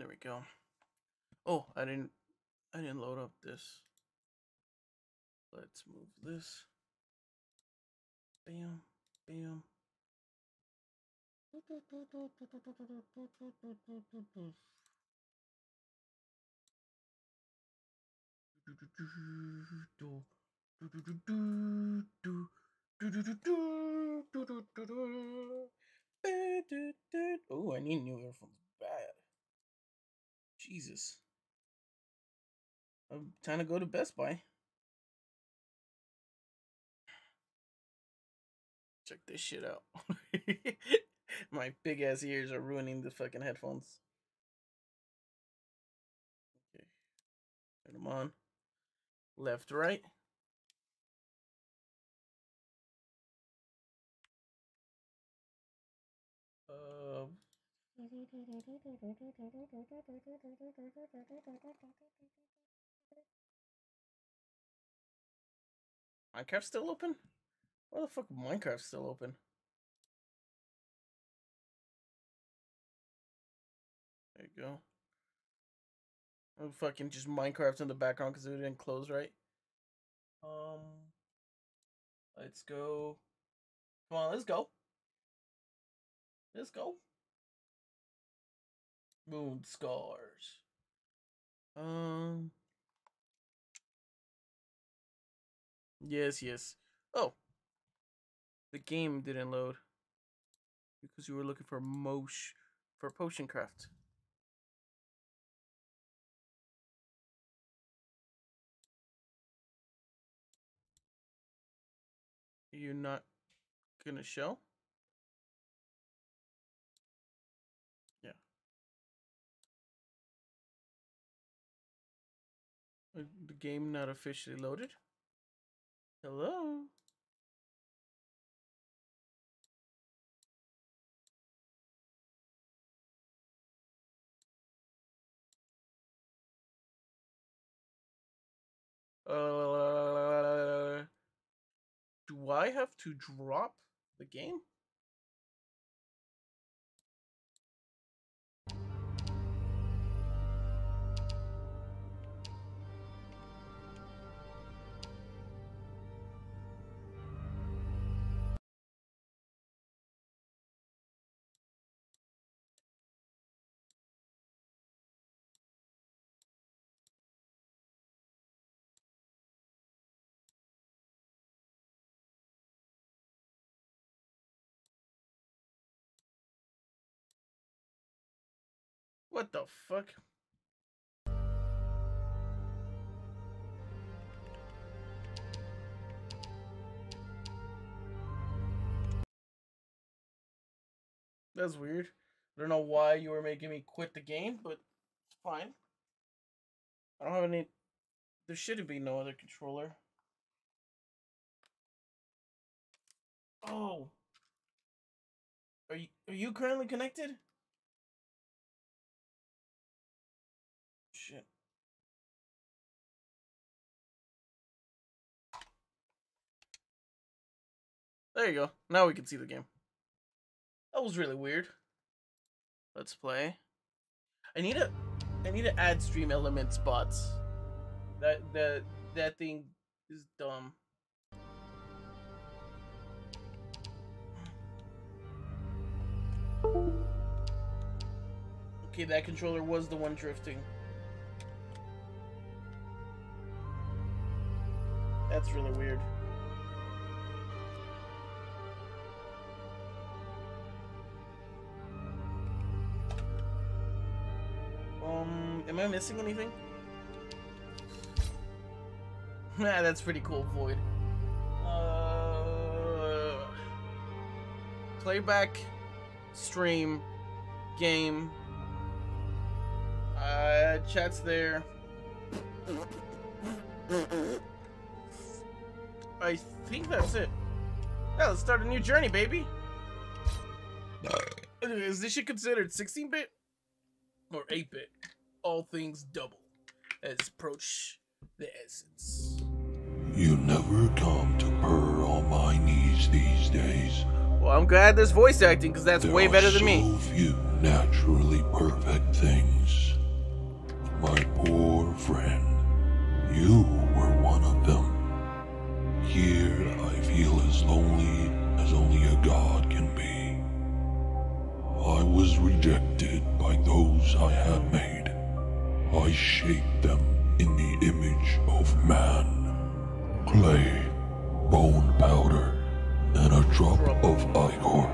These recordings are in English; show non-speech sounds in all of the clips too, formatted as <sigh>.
There we go. Oh, I didn't I didn't load up this. Let's move this. Bam, bam. Oh, I need new earphones bad. Jesus. I'm trying to go to Best Buy. Check this shit out. <laughs> My big ass ears are ruining the fucking headphones. Okay. Turn them on. Left, right. Uh, Minecraft still open? Why the fuck Minecraft still open? There you go. I'm fucking just Minecraft in the background because it didn't close right. Um, let's go. Come on, let's go. Let's go. Moonscars. Um. Yes, yes. Oh. The game didn't load. Because you were looking for Mosh for potion craft. You're not gonna show? Game not officially loaded? Hello? Uh, do I have to drop the game? What the fuck? That's weird. I don't know why you were making me quit the game, but it's fine. I don't have any. There shouldn't be no other controller. Oh. Are you are you currently connected? Shit. There you go. Now we can see the game. That was really weird. Let's play. I need to I need to add stream element spots. That that that thing is dumb. Okay, that controller was the one drifting. That's really weird. Am I missing anything? <laughs> Nah, that's pretty cool, Void. Uh, playback, stream, game. Uh, chat's there. I think that's it. Yeah, let's start a new journey, baby. Is this shit considered 16-bit or 8-bit? All things double. Let's approach the essence. You never come to purr on my knees these days. Well, I'm glad there's voice acting because that's There way better than me. So few naturally perfect things. My poor friend, you were one of them. Here I feel as lonely as only a god can be. I was rejected by those I had made. I shaped them in the image of man. Clay, bone powder, and a drop of ichor.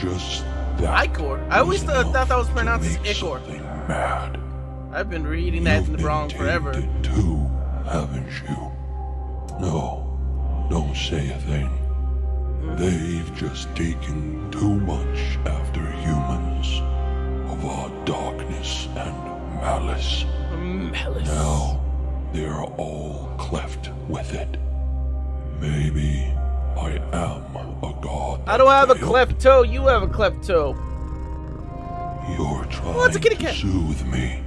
Just that. Ichor? I always thought, that was pronounced Icor. something mad. I've been reading that You've wrong been forever. too, haven't you? No, don't say a thing. They've just taken too much after humans of our darkness and malice. Malice. Now they're all cleft with it. Maybe I am a god. I don't have a cleft toe. You have a cleft toe. You're trying Oh, it's a kitty to cat. soothe me.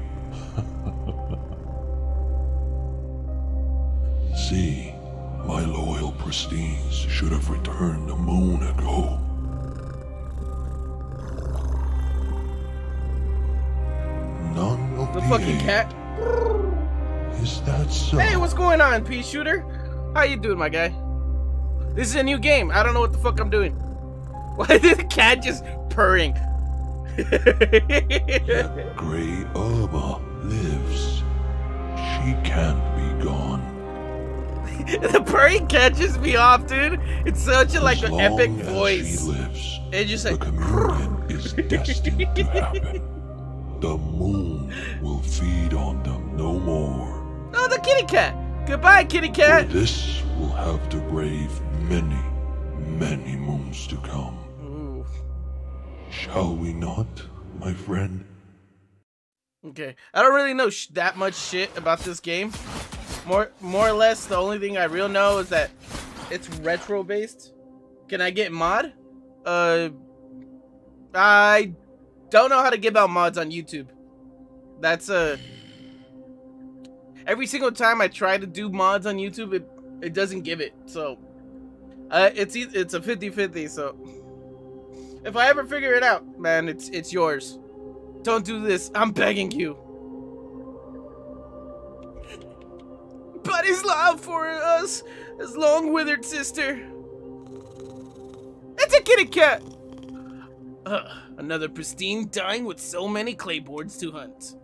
<laughs> See, my loyal pristines should have returned a moon ago. Fucking cat. Is that so? Hey, what's going on, pea shooter? How you doing, my guy? This is a new game. I don't know what the fuck I'm doing. <laughs> Why is the cat just purring? <laughs> Grey Irma lives. She can't be gone. <laughs> the purring catches me off, dude. It's such a like an epic voice. She lives. It's just like The communion is destined to happen. The moon will feed on them no more. Oh, the kitty cat. Goodbye, kitty For cat. this will have to brave many, many moons to come. Ooh. Shall we not, my friend? Okay, I don't really know sh that much shit about this game. More, more or less, the only thing I real know is that it's retro based. Can I get mod? Uh, I don't know how to give out mods on YouTube. That's a. Every single time I try to do mods on YouTube, it it doesn't give it. So, uh, it's it's a 50-50, So, if I ever figure it out, man, it's it's yours. Don't do this. I'm begging you. Buddy's love for us, his long withered sister. It's a kitty cat. Ugh, another pristine dying with so many clayborns to hunt.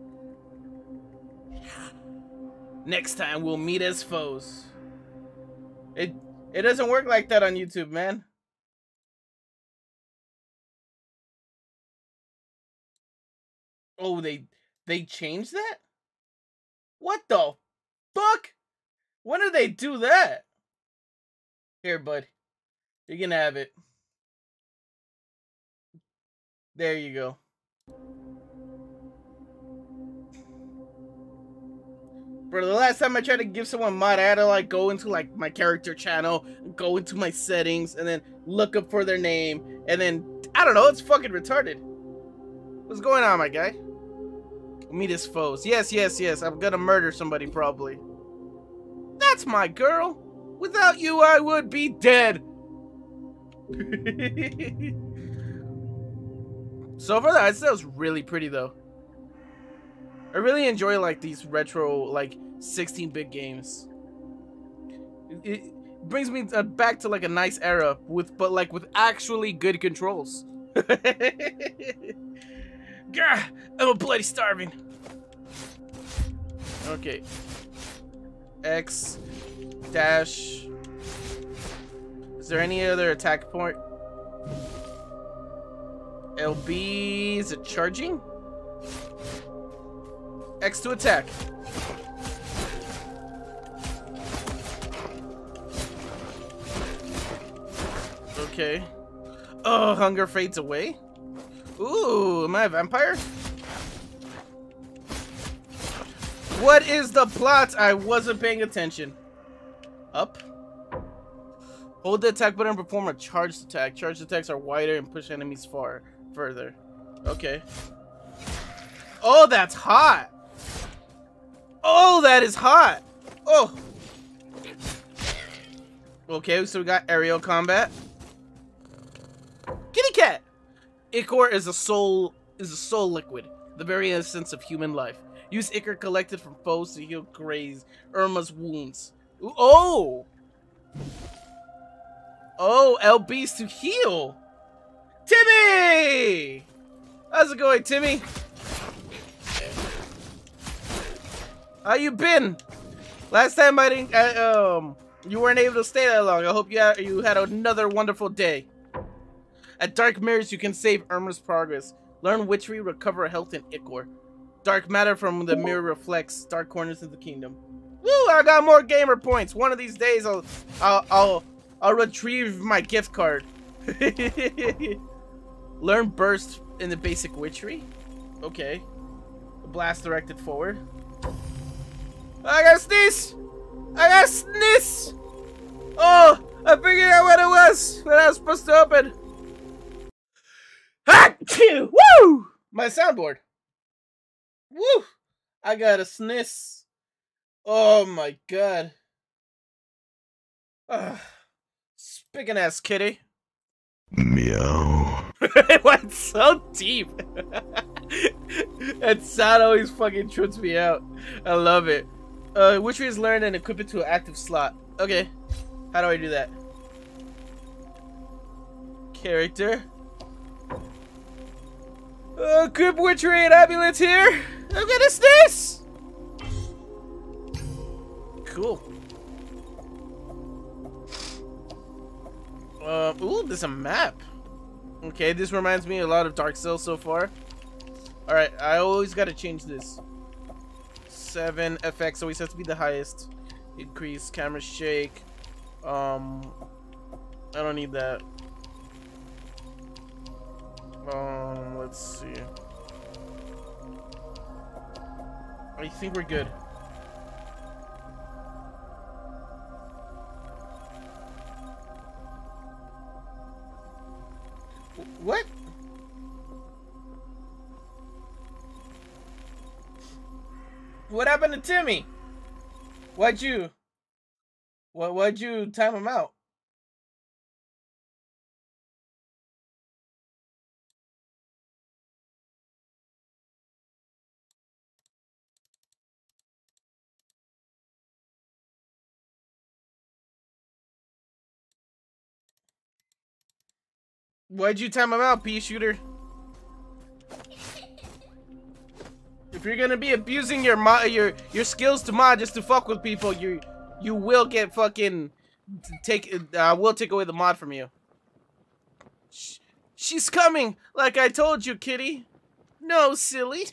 Next time we'll meet as foes. It it doesn't work like that on YouTube, man. Oh, they they changed that? What the fuck? When did they do that? Here, bud. You can have it. There you go. For the last time I tried to give someone mod, I had to like go into like my character channel, go into my settings, and then look up for their name, and then I don't know, it's fucking retarded. What's going on, my guy? Meet his foes. Yes, yes, yes. I'm gonna murder somebody probably. That's my girl. Without you, I would be dead. <laughs> so far, that sounds really pretty though. I really enjoy like these retro, like 16-bit games. It, it brings me uh, back to like a nice era with, but like with actually good controls. <laughs> Gah, I'm a bloody starving. Okay. X dash. Is there any other attack point? LB is it charging? X to attack. Okay. Oh, hunger fades away. Ooh, am I a vampire? What is the plot? I wasn't paying attention. Up. Hold the attack button and perform a charged attack. Charged attacks are wider and push enemies far further. Okay. Oh, that's hot. Oh, that is hot. Oh. Okay, so we got aerial combat. Kitty cat. Ichor is a soul is a soul liquid, the very essence of human life. Use Ichor collected from foes to heal Grey Irma's wounds. Ooh, oh! Oh, LB's to heal! Timmy! How's it going, Timmy? How you been? Last time I didn't, I, um, you weren't able to stay that long. I hope you had, you had another wonderful day. At Dark Mirrors, you can save Irma's progress. Learn witchery, recover health, and Ichor. Dark matter from the mirror reflects dark corners of the kingdom. Woo! I got more gamer points. One of these days, I'll, I'll, I'll, I'll retrieve my gift card. <laughs> Learn burst in the basic witchery. Okay. Blast directed forward. I got sneeze. I got sneeze. Oh, I figured out what it was. What I was supposed to open. Woo! My soundboard. Woo! I got a sniss. Oh my god. Uh, speaking ass kitty. Meow. <laughs> it went so deep. <laughs> that sound always fucking trips me out. I love it. Uh, which is learn and equip it to an active slot. Okay. How do I do that? Character. Uh, equip witchery and ambulance here. I'm gonna sneeze. Cool. Uh, ooh, there's a map. Okay, this reminds me a lot of Dark Souls so far. Alright, I always gotta change this. 7 FX always has to be the highest. Increase camera shake. Um, I don't need that. Um, let's see. I think we're good. What? What happened to Timmy? Why'd you? What? Why'd you time him out? Why'd you time him out, pea shooter? If you're gonna be abusing your mod, your your skills to mod just to fuck with people, you you will get fucking take. I uh, will take away the mod from you. Sh she's coming, like I told you, kitty. No, silly.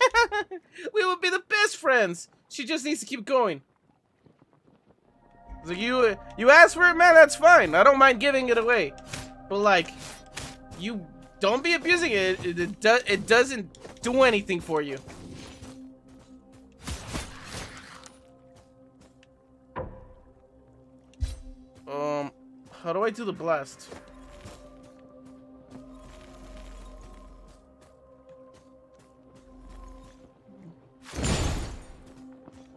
<laughs> we will be the best friends. She just needs to keep going. So you you ask for it, man. That's fine. I don't mind giving it away, but like you don't be abusing it. It, it, do, it doesn't do anything for you. Um, how do I do the blast?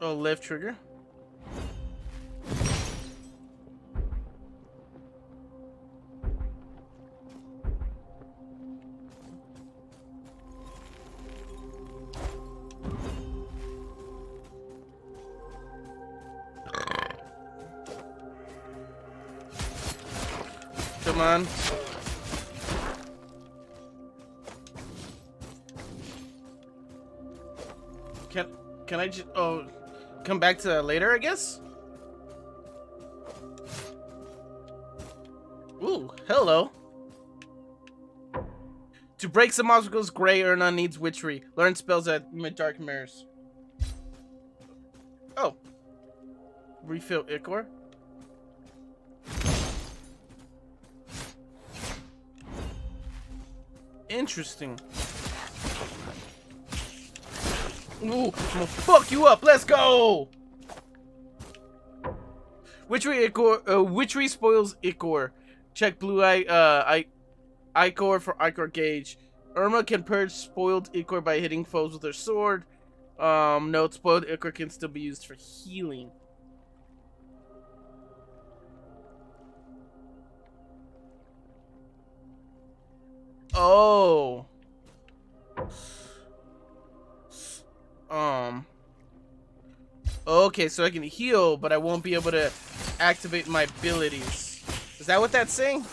Oh, left trigger. Back to later, I guess? Ooh, hello. To break some obstacles, Grey Irma needs Witchery. Learn spells at Dark Mirrors. Oh. Refill Ichor? Interesting. Ooh, I'm gonna fuck you up. Let's go. Witchery Ichor, uh, Witchery spoils Ichor. Check blue eye, uh, I, Ichor for Ichor gauge. Irma can purge spoiled Ichor by hitting foes with her sword. Um, note, spoiled Ichor can still be used for healing. Oh. Um. Okay, so I can heal, but I won't be able to activate my abilities. Is that what that's saying?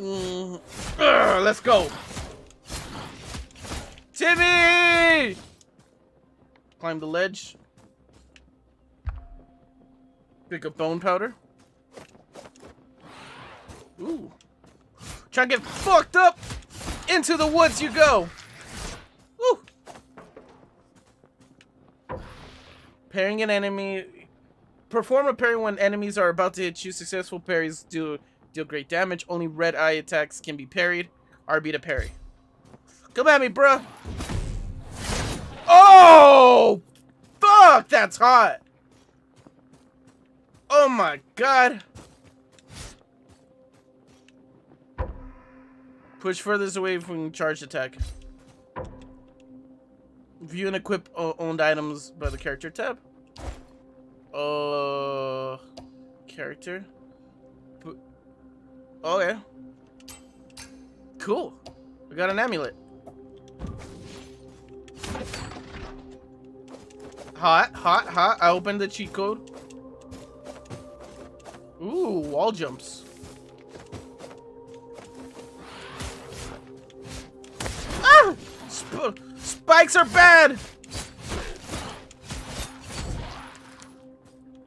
Mm. Urgh, let's go. Timmy! Climb the ledge. Pick up bone powder. Ooh. Try to get fucked up! Into the woods you go! Woo! Parrying an enemy. Perform a parry when enemies are about to hit you. Successful parries do deal great damage. Only red eye attacks can be parried. RB to parry. Come at me, bruh. Oh! Fuck, that's hot. Oh my god. Push furthest away from charged attack. View and equip owned items by the character tab. Uh, character. Okay. Cool. We got an amulet. Hot, hot, hot. I opened the cheat code. Ooh, wall jumps. Sp spikes are bad!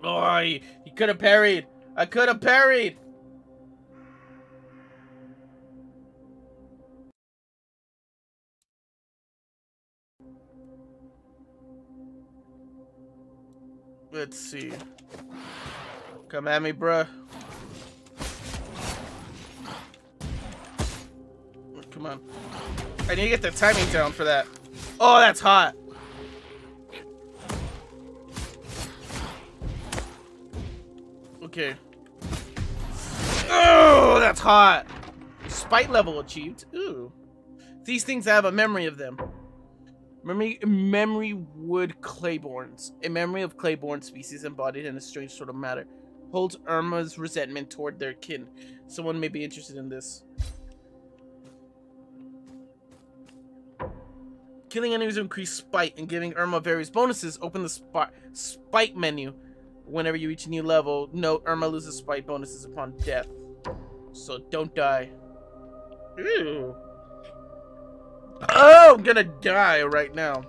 Oh, he, he could have parried. I could have parried. Let's see. Come at me, bruh. Come on. I need to get the timing down for that. Oh, that's hot. Okay. Oh, that's hot. Spite level achieved. Ooh. These things have a memory of them. Memory, memory wood clayborns. A memory of clayborn species embodied in a strange sort of matter. Holds Irma's resentment toward their kin. Someone may be interested in this. Killing enemies will increase spite and giving Irma various bonuses. Open the spite, spite menu whenever you reach a new level. Note, Irma loses spite bonuses upon death. So don't die. Ew. Oh, I'm gonna die right now.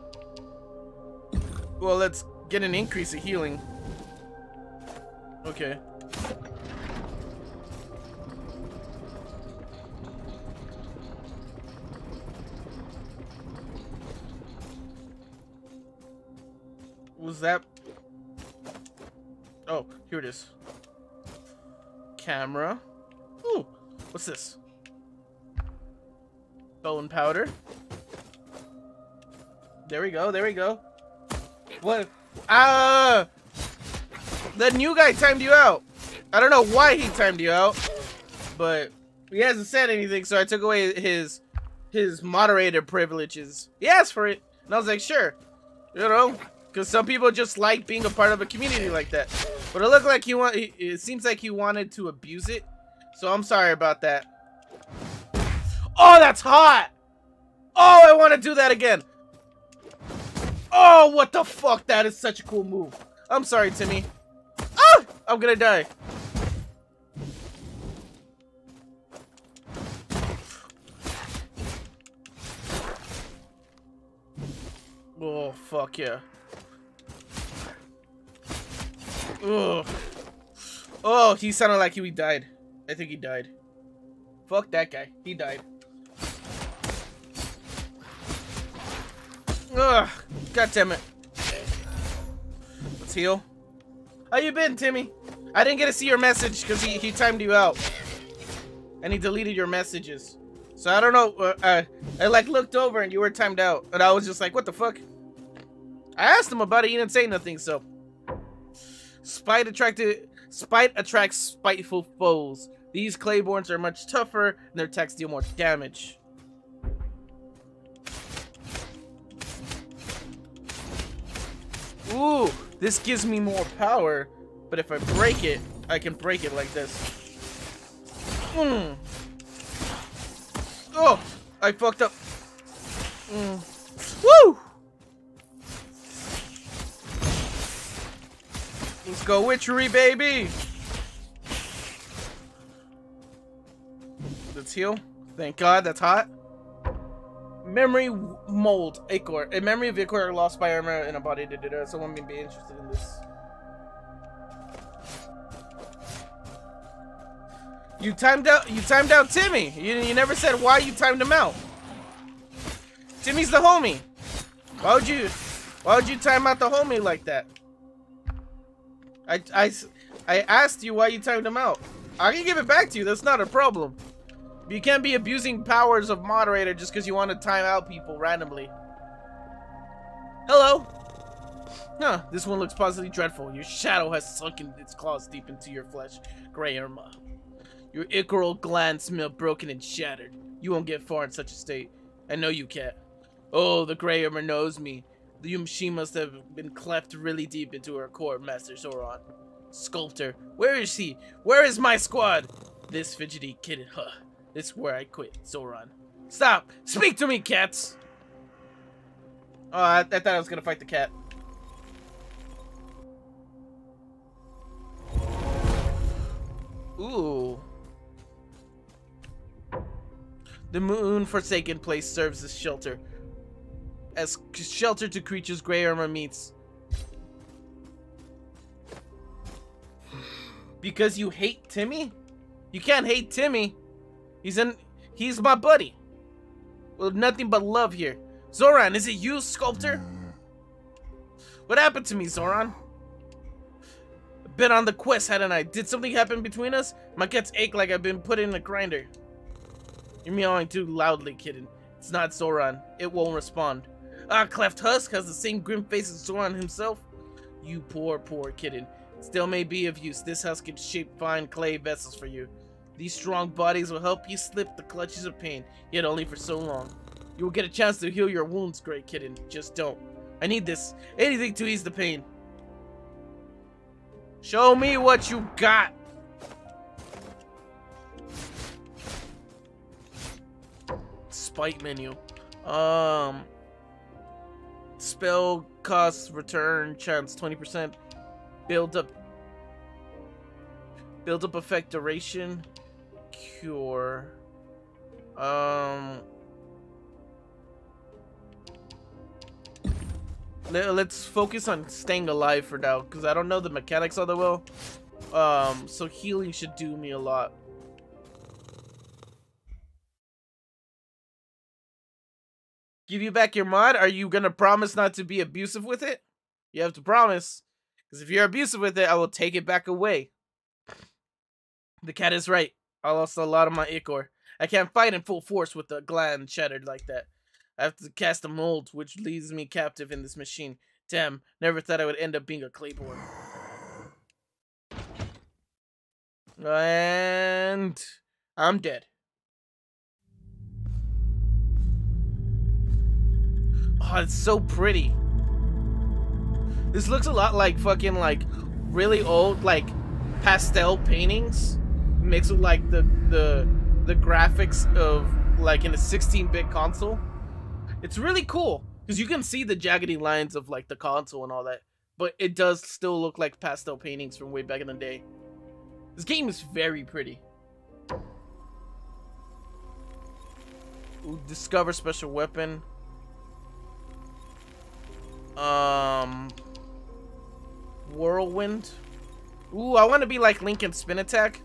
Well, let's get an increase of healing. Okay. Was that? Oh, here it is. Camera. Ooh, what's this? Bone powder. There we go, there we go. What? Ah! The new guy timed you out. I don't know why he timed you out, but he hasn't said anything, so I took away his his moderator privileges. He asked for it, and I was like, sure. You know, because some people just like being a part of a community like that. But it looked like he want. It seems like he wanted to abuse it, so I'm sorry about that. Oh, that's hot! Oh, I want to do that again. Oh, what the fuck? That is such a cool move. I'm sorry, Timmy. Ah! I'm gonna die. Oh, fuck yeah. Ugh. Oh, he sounded like he died. I think he died. Fuck that guy. He died. Ugh. God damn it. Let's heal. How you been, Timmy? I didn't get to see your message because he, he timed you out. And he deleted your messages. So I don't know. Uh, uh, I like looked over and you were timed out. And I was just like, what the fuck? I asked him about it. He didn't say nothing, so. Spite attracted. Spite attracts spiteful foes. These Clayborns are much tougher and their attacks deal more damage. Ooh, this gives me more power, but if I break it, I can break it like this. Mm. Oh, I fucked up. Mm. Woo! Let's go witchery, baby! Let's heal. Thank God, that's hot. Memory mold, Ichor. A memory of Ichor lost by armor in a body. Da, da. Someone may be interested in this. You timed out. You timed out Timmy. You, you never said why you timed him out. Timmy's the homie. Why would you? Why would you time out the homie like that? I, I, I asked you why you timed him out. I can give it back to you. That's not a problem. But you can't be abusing powers of moderator just because you want to time out people randomly. Hello. Huh, this one looks positively dreadful. Your shadow has sunken its claws deep into your flesh, Grey Irma. Your ichorial glands smell broken and shattered. You won't get far in such a state. I know you can't. Oh, the Grey Irma knows me. She must have been cleft really deep into her core, Master Zoran. Sculptor, where is she? Where is my squad? This fidgety kid, huh. This is where I quit, Zoran. Stop! Speak to me, cats! Oh, I, I thought I was gonna fight the cat. Ooh. The moon forsaken place serves as shelter as shelter to creatures Grey Irma meets. Because you hate Timmy? You can't hate Timmy. He's an he's my buddy. Well, nothing but love here. Zoran, is it you, sculptor? What happened to me, Zoran? Been on the quest, hadn't I? Did something happen between us? My cats ache like I've been put in a grinder. You're meowing too loudly, kitten. It's not Zoran. It won't respond. Ah, Cleft Husk has the same grim face as Zoran himself. You poor, poor kitten. Still may be of use. This husk can shape fine clay vessels for you. These strong bodies will help you slip the clutches of pain, yet only for so long. You will get a chance to heal your wounds, great kitten. Just don't. I need this. Anything to ease the pain. Show me what you got. Spite menu. Um, Spell costs return chance 20%. Build up. Build up effect duration. Cure. Um. Let's focus on staying alive for now, because I don't know the mechanics all that well. Um, so healing should do me a lot. Give you back your mod, are you gonna promise not to be abusive with it? You have to promise. Because if you're abusive with it, I will take it back away. The cat is right. I lost a lot of my ichor. I can't fight in full force with the gland shattered like that. I have to cast a mold, which leaves me captive in this machine. Damn, never thought I would end up being a Clayborn. And I'm dead. Oh, it's so pretty. This looks a lot like fucking like really old like pastel paintings mixed with like the the the graphics of like in a 16-bit console. It's really cool because you can see the jaggedy lines of like the console and all that, but it does still look like pastel paintings from way back in the day. This game is very pretty. Ooh, discover special weapon. Um, Whirlwind. Ooh, I want to be like Lincoln Spin Attack.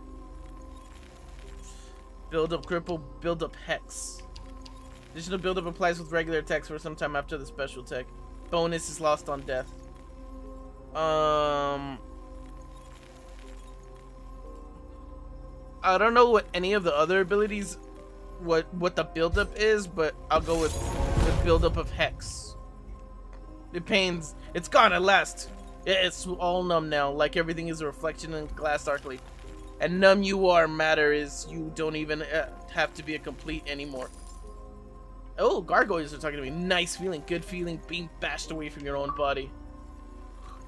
Build up Cripple, build up Hex. Additional build up applies with regular attacks for some time after the special attack. Bonus is lost on death. Um, I don't know what any of the other abilities, what what the buildup is, but I'll go with the buildup of Hex. The pains, it's gone at last. It's all numb now, like everything is a reflection in glass darkly. And numb you are, matter is you don't even uh, have to be a complete anymore. Oh, gargoyles are talking to me. Nice feeling, good feeling, being bashed away from your own body.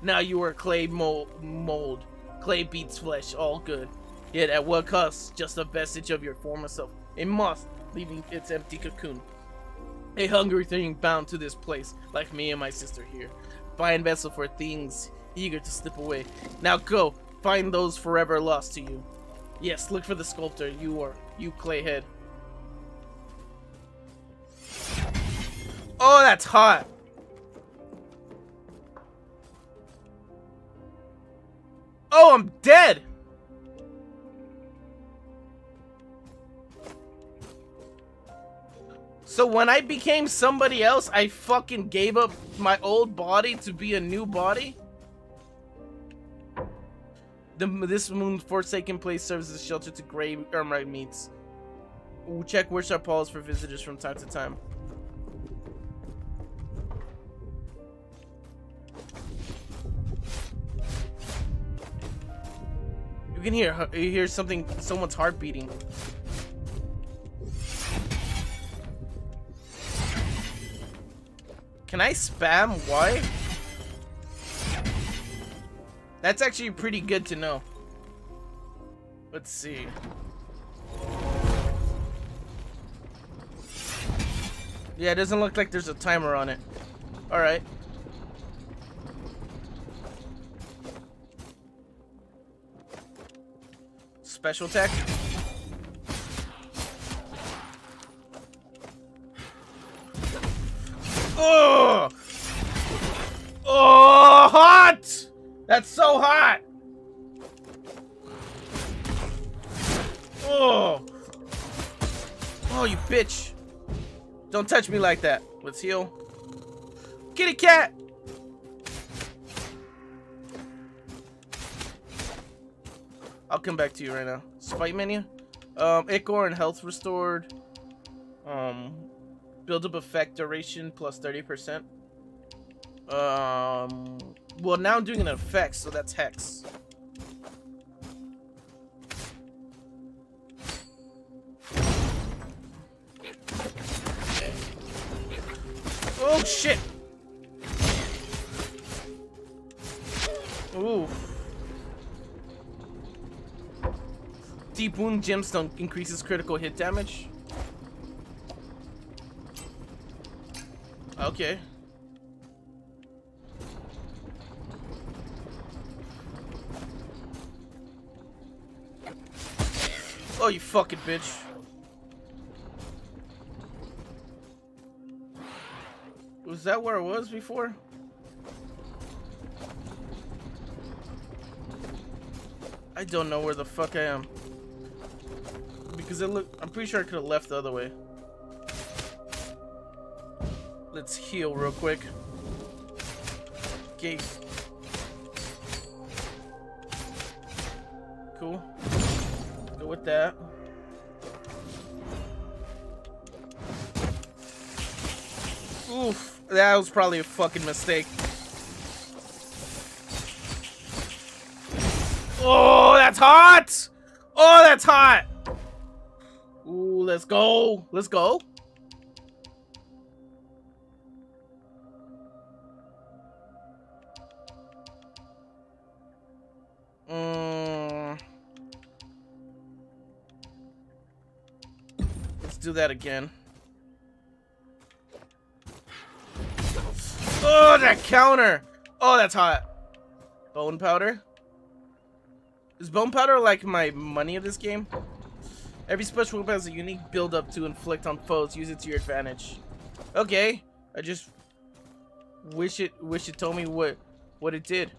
Now you are clay mold, mold. Clay beats flesh, all good. Yet at what cost? Just a vestige of your former self. A moth leaving its empty cocoon. A hungry thing bound to this place, like me and my sister here. Fine vessel for things eager to slip away. Now go, find those forever lost to you. Yes, look for the sculptor. You are you clayhead. Oh, that's hot. Oh, I'm dead. So when I became somebody else, I fucking gave up my old body to be a new body? The, this moon forsaken place serves as a shelter to Grey Irma meets. We'll check workshop halls for visitors from time to time. You can hear you hear something someone's heart beating. Can I spam Y? That's actually pretty good to know. Let's see. Yeah, it doesn't look like there's a timer on it. Alright. Special tech. Oh! Oh, hot! That's so hot! Oh! Oh, you bitch! Don't touch me like that. Let's heal. Kitty cat! I'll come back to you right now. Spite menu. Um, Ichor and health restored. Um, build up effect duration plus 30%. Um, well, now I'm doing an effect, so that's Hex. Oh, shit! Ooh. Deep Wound Gemstone increases critical hit damage. Okay. Oh, you fucking bitch. Was that where I was before? I don't know where the fuck I am. Because it look I'm pretty sure I could have left the other way. Let's heal real quick. Okay. Cool. Go with that. Oof. That was probably a fucking mistake. Oh, that's hot! Oh, that's hot! Ooh, let's go. Let's go. Do that again. Oh, that counter! Oh, that's hot. Bone powder? Is bone powder like my money of this game? Every special weapon has a unique build-up to inflict on foes. Use it to your advantage. Okay. I just wish it wish it told me what what it did.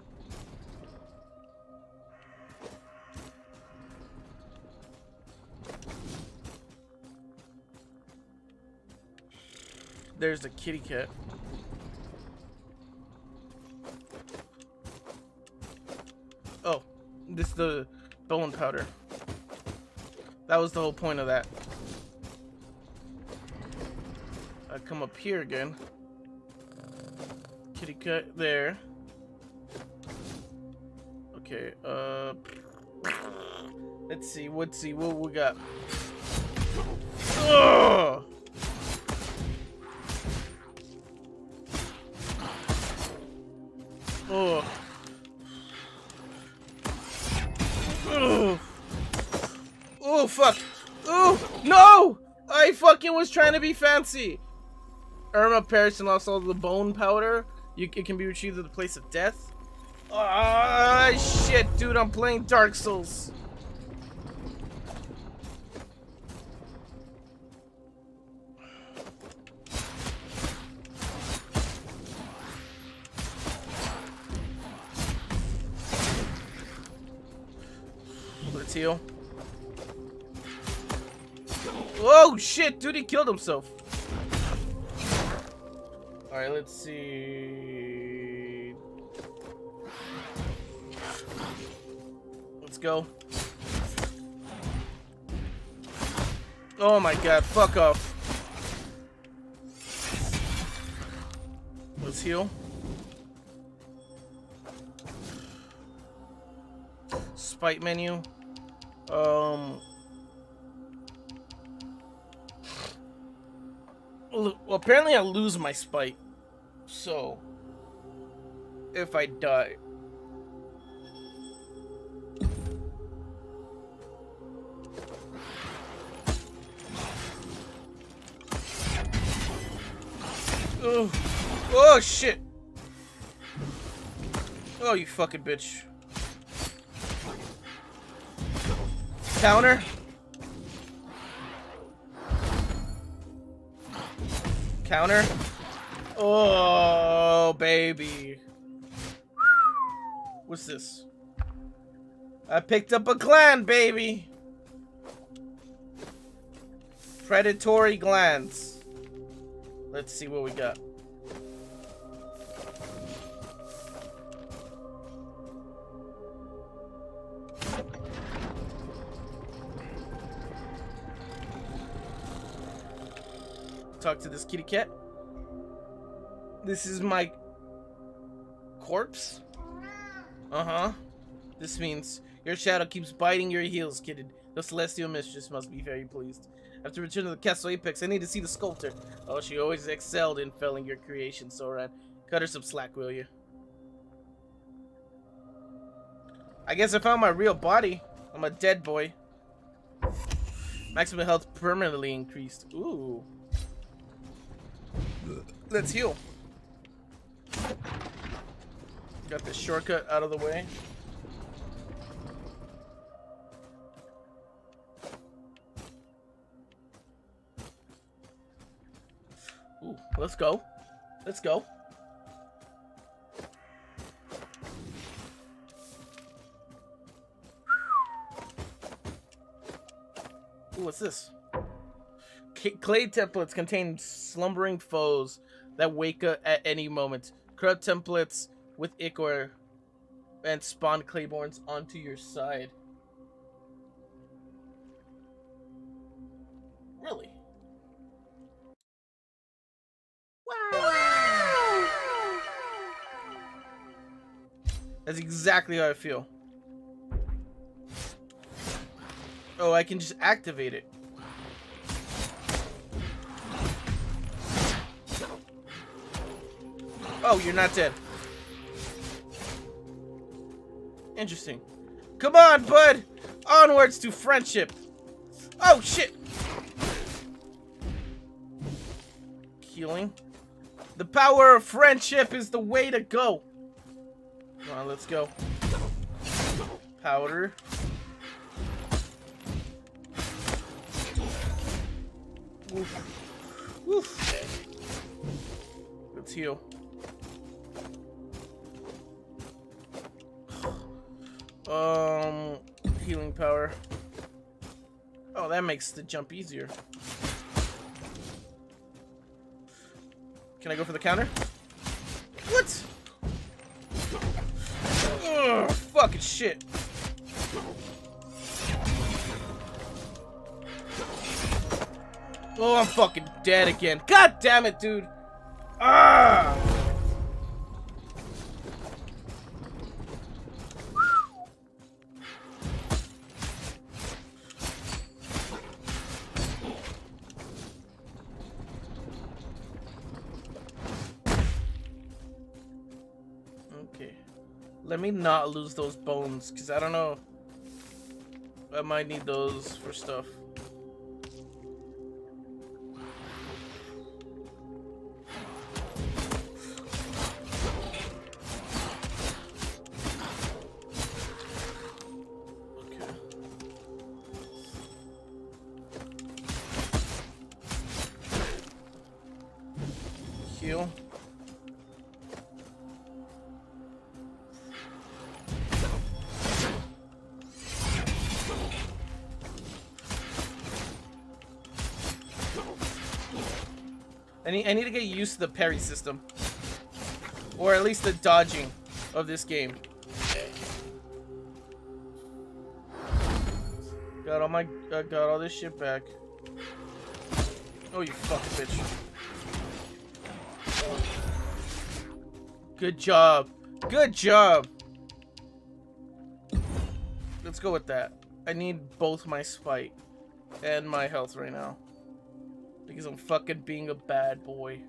There's the kitty cat. Oh, this is the bone powder. That was the whole point of that. I come up here again. Kitty cat there. Okay, uh let's see, let's see what we got. Ugh! Was trying to be fancy. Irma perished and lost all the bone powder. You, it can be retrieved at the place of death. Ah, shit, dude, I'm playing Dark Souls. Let's heal. Shit, dude, he killed himself. Alright, let's see. Let's go. Oh my god, fuck off. Let's heal. Spite menu. Um. Well, apparently I lose my spite. So, if I die. Oh, oh shit. Oh, you fucking bitch. Counter. Counter. Oh, baby. What's this? I picked up a gland, baby. Predatory glands. Let's see what we got. Talk to this kitty cat. This is my corpse? Uh-huh. This means your shadow keeps biting your heels, kidded. The celestial mistress must be very pleased. After return to the castle apex, I need to see the sculptor. Oh, she always excelled in felling your creation, Soran. Cut her some slack, will you? I guess I found my real body. I'm a dead boy. Maximum health permanently increased. Ooh. Let's heal. Got the shortcut out of the way. Ooh, let's go. Let's go. Ooh, what's this? Clay templates contain slumbering foes that wake up at any moment. Corrupt templates with Ichor and spawn Clayborns onto your side. Really? Wow! That's exactly how I feel. Oh, I can just activate it. Oh, you're not dead. Interesting. Come on, bud! Onwards to friendship! Oh, shit! Healing. The power of friendship is the way to go! Come on, let's go. Powder. Oof. Oof. Let's heal. Um, healing power. Oh, that makes the jump easier. Can I go for the counter? What? Ugh, fucking shit. Oh, I'm fucking dead again. God damn it, dude. Ah! Let me not lose those bones, because I don't know. I might need those for stuff. I need, to get used to the parry system. Or at least the dodging of this game. Got all my, uh, got all this shit back. Oh, you fucking bitch. Good job. Good job. Let's go with that. I need both my spite and my health right now. Because I'm fucking being a bad boy.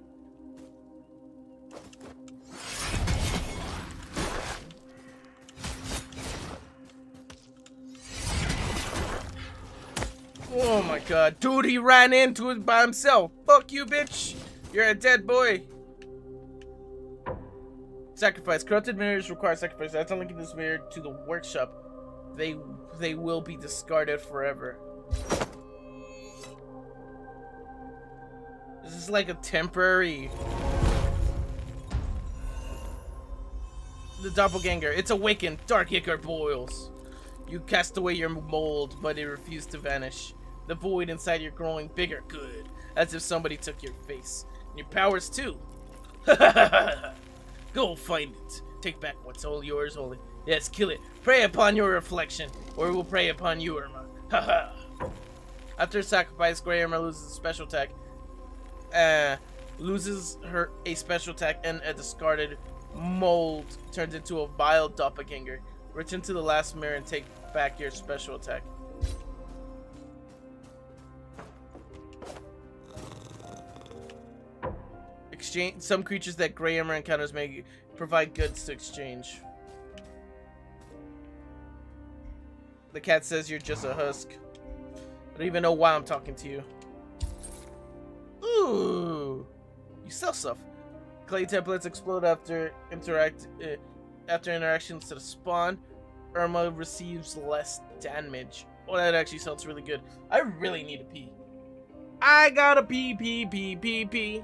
Oh my god. Dude, he ran into it by himself. Fuck you, bitch. You're a dead boy. Sacrifice. Corrupted mirrors require sacrifice. After linking this mirror to the workshop, they they will be discarded forever. Like a temporary... The doppelganger. It's awakened. Dark ichor boils. You cast away your mold, but it refused to vanish. The void inside you're growing bigger. Good. As if somebody took your face. And your powers too. <laughs> Go find it. Take back what's all yours, holy. Yes, kill it. Prey upon your reflection, or it will prey upon you, Irma. Haha. <laughs> After sacrifice, Grey Irma loses a special attack. Uh, loses her a special attack and a discarded mold turns into a vile doppelganger. Return to the last mirror and take back your special attack. Exchange some creatures that Grey Irma encounters may provide goods to exchange. The cat says you're just a husk. I don't even know why I'm talking to you. Ooh, you sell stuff. Clay templates explode after interact uh, after interactions to the spawn. Irma receives less damage. Oh, that actually sounds really good. I really need a pee. I gotta pee, pee, pee, pee, pee.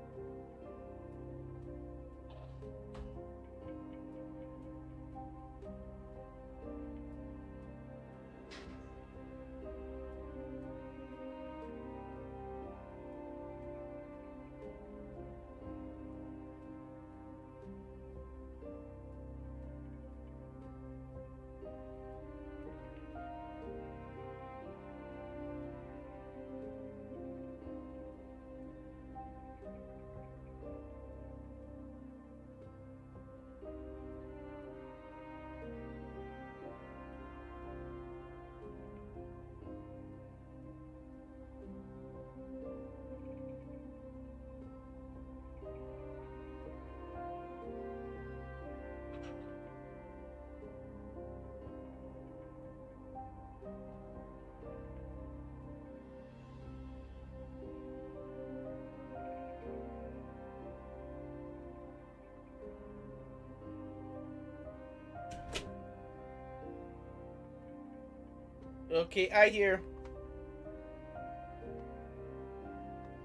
Okay, I hear.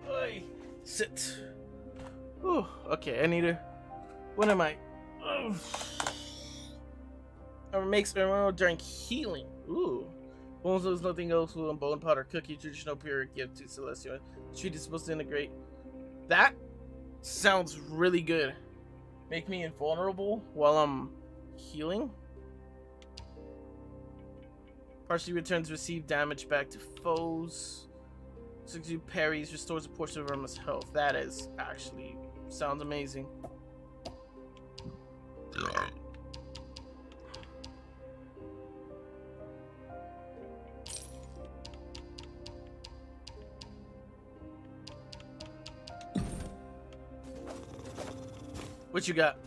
Oi, sit. Ooh, okay, I need to. What am I? Oh, Ugh. Armor makes armor drink healing. Ooh. Bones lose nothing else with a bone powder cookie, traditional pure gift to Celestia. Treat is supposed to integrate. That sounds really good. Make me invulnerable while I'm healing. Partially returns received damage back to foes. 62 parries restores a portion of Irma's health. That is actually sounds amazing. What you got?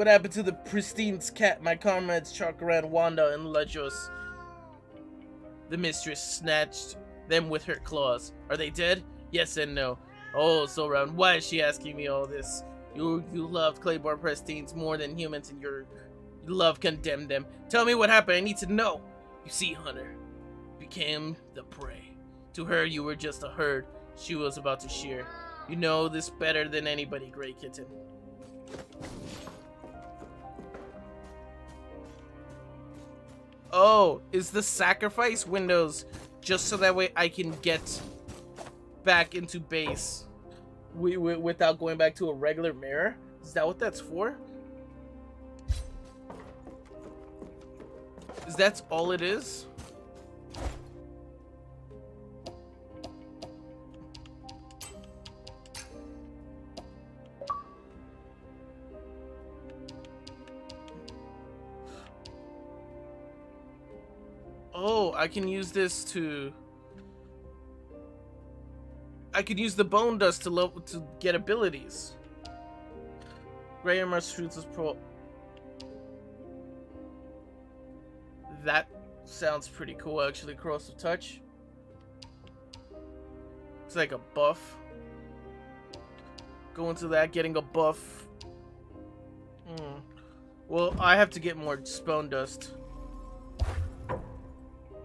What happened to the pristine's cat, my comrades Charkaran, Wanda, and Lejos? The mistress snatched them with her claws. Are they dead? Yes and no. Oh, so round. Why is she asking me all this? You you love Clayborn Prestines more than humans, and your love condemned them. Tell me what happened. I need to know. You see, Hunter became the prey. To her, you were just a herd she was about to shear. You know this better than anybody, Grey Kitten. Oh, is the sacrifice windows just so that way I can get back into base we, we, without going back to a regular mirror? Is that what that's for? Is that all it is? Oh, I can use this to... I could use the bone dust to to get abilities. Graham shoots is pro. That sounds pretty cool, actually. Corrosive touch. It's like a buff. Go into that, getting a buff. Hmm. Well, I have to get more bone dust.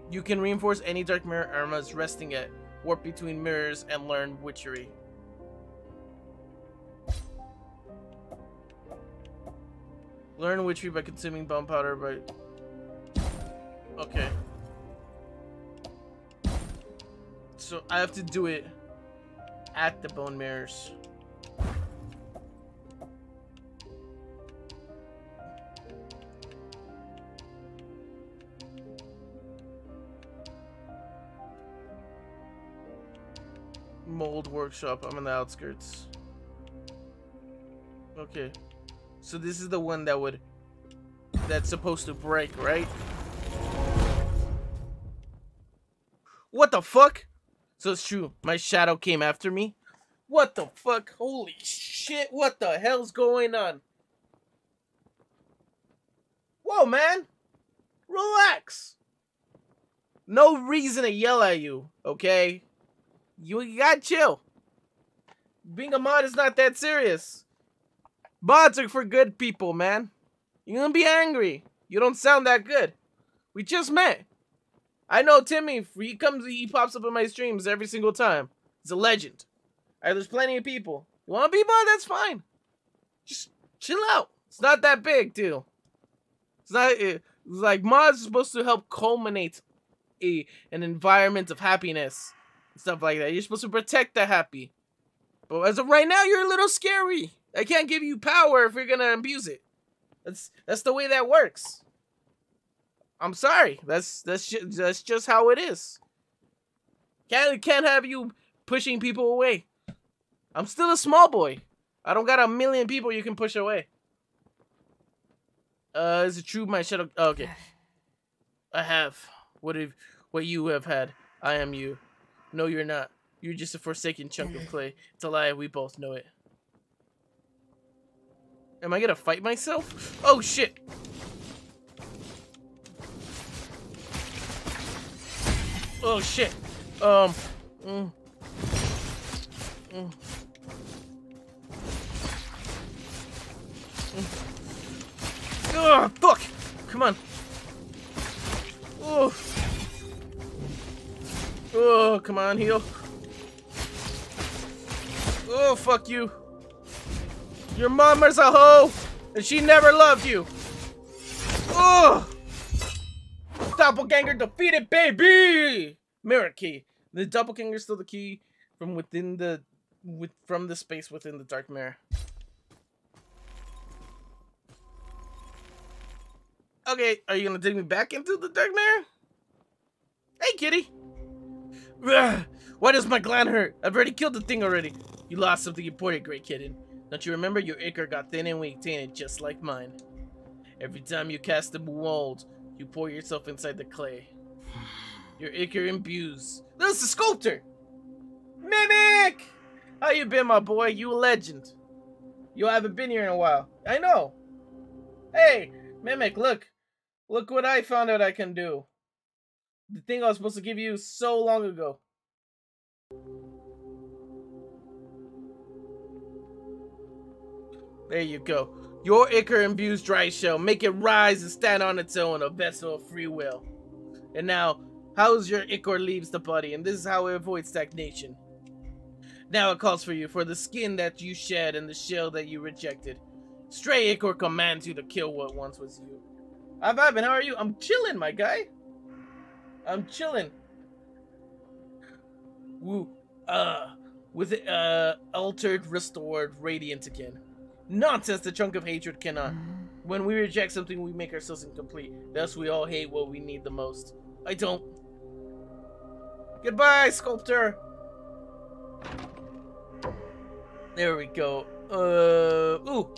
You can reinforce any Dark Mirror armas resting at warp between mirrors and learn witchery. Learn witchery by consuming bone powder by... Okay. So I have to do it at the bone mirrors. Mold Workshop. I'm in the outskirts. Okay. So this is the one that would... That's supposed to break, right? What the fuck? So it's true. My shadow came after me. What the fuck? Holy shit. What the hell's going on? Whoa, man. Relax. No reason to yell at you, okay? You got chill. Being a mod is not that serious. Mods are for good people, man. You're gonna be angry. You don't sound that good. We just met. I know Timmy. He comes, he pops up in my streams every single time. He's a legend. Right, there's plenty of people. You want to be mod? That's fine. Just chill out. It's not that big, too. It's not it's like mods are supposed to help culminate a an environment of happiness stuff like that. You're supposed to protect the happy. But as of right now, you're a little scary. I can't give you power if you're gonna abuse it. That's that's the way that works. I'm sorry. That's that's just, that's just how it is. Can't can't have you pushing people away. I'm still a small boy. I don't got a million people you can push away. Uh, is it true my shadow? Oh, okay. <sighs> I have. What if what you have had? I am you. No, you're not. You're just a forsaken chunk of clay. It's a lie. We both know it. Am I gonna fight myself? Oh, shit! Oh, shit. Um. Mm. Mm. Mm. Oh, fuck! Come on. Oh. Oh, come on, heal. Oh, fuck you. Your mama's a hoe, and she never loved you. Oh! Doppelganger defeated, baby! Mirror key. The doppelganger still the key from within the with from the space within the dark mirror. Okay, are you gonna take me back into the dark mirror? Hey, kitty. <sighs> Why does my gland hurt? I've already killed the thing already. You lost something important, Grey Kitten. Don't you remember your ichor got thin and weak, tainted just like mine? Every time you cast a mold, you pour yourself inside the clay. <sighs> Your ichor imbues. This is the sculptor! Mimic! How you been, my boy? You a legend. You haven't been here in a while. I know. Hey, Mimic, look. Look what I found out I can do. The thing I was supposed to give you so long ago. There you go. Your Ichor imbues dry shell. Make it rise and stand on its own, a vessel of free will. And now, how's your Ichor leaves the body, and this is how it avoids stagnation. Now it calls for you, for the skin that you shed and the shell that you rejected. Stray Ichor commands you to kill what once was you. Hi, Vibin, how are you? I'm chilling, my guy. I'm chilling. Woo. Uh, with it, uh, altered, restored, radiant again. Nonsense, the chunk of hatred cannot. When we reject something, we make ourselves incomplete. Thus, we all hate what we need the most. I don't. Goodbye, sculptor! There we go. Uh, ooh.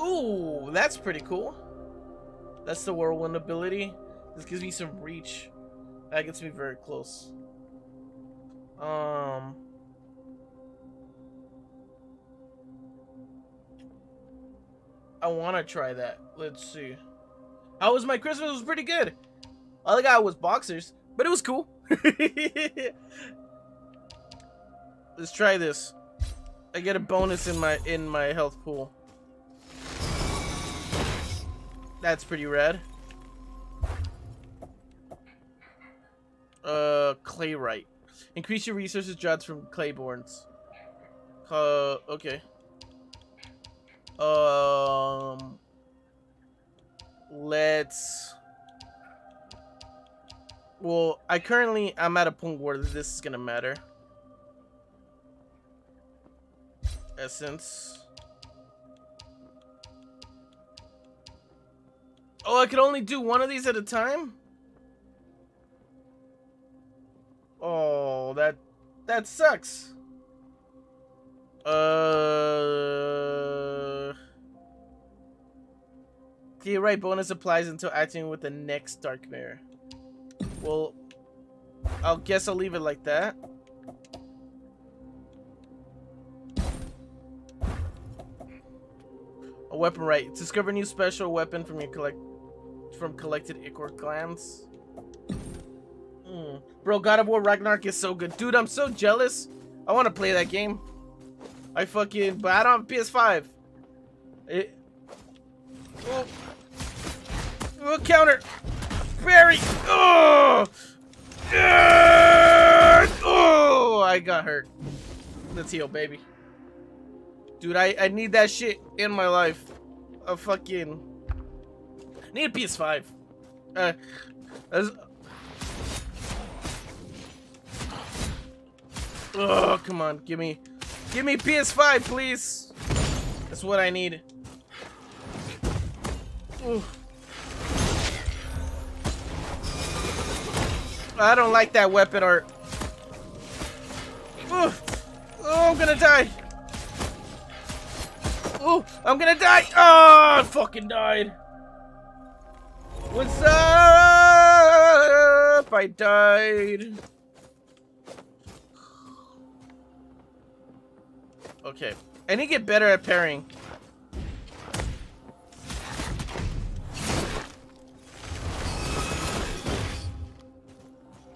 Ooh, that's pretty cool. That's the whirlwind ability. This gives me some reach. That gets me very close. Um... I want to try that. Let's see. How was my Christmas? It was pretty good. All I got was boxers, but it was cool. <laughs> Let's try this. I get a bonus in my in my health pool. That's pretty rad. Uh, Clayrite. Increase your resources drops from Clayborns. Uh, okay. Um, let's. Well, I currently I'm at a point where this is gonna matter. Essence. Oh, I could only do one of these at a time? Oh, that that sucks. Uh Okay, right, bonus applies until acting with the next dark mirror. Well, I'll guess I'll leave it like that. A weapon right. Discover new special weapon from your collect from collected Ichor glands. Mm. Bro, God of War Ragnarok is so good. Dude, I'm so jealous. I want to play that game. I fucking, but I don't have PS5. It. Oh. oh counter. Parry. Oh. Oh, I got hurt. Let's heal, baby. Dude, I, I need that shit in my life. A fucking... Need a PS5. Uh, oh, come on. Give me... Give me PS5, please. That's what I need. Ooh. I don't like that weapon art. Ooh. Oh, I'm gonna die. Oh, I'm gonna die. Oh, I fucking died. What's up? I died. Okay. I need to get better at parrying.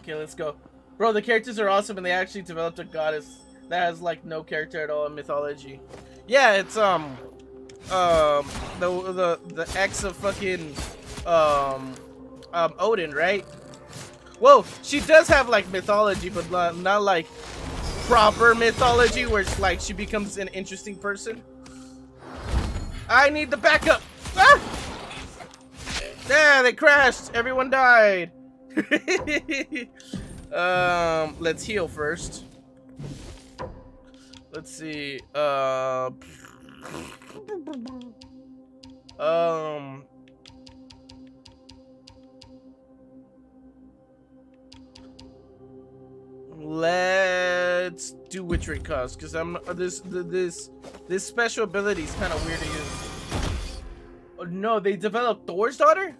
Okay, let's go. Bro, the characters are awesome and they actually developed a goddess that has like no character at all in mythology. Yeah, it's um um the the the ex of fucking um um Odin, right? Whoa, she does have like mythology, but not, like proper mythology where it's like she becomes an interesting person. I need the backup. Ah! Yeah, they crashed. Everyone died. <laughs> um, let's heal first. Let's see. Uh, um. Let's do witchery cause because I'm uh, this this this special ability is kind of weird to use. Oh, no, they developed Thor's daughter.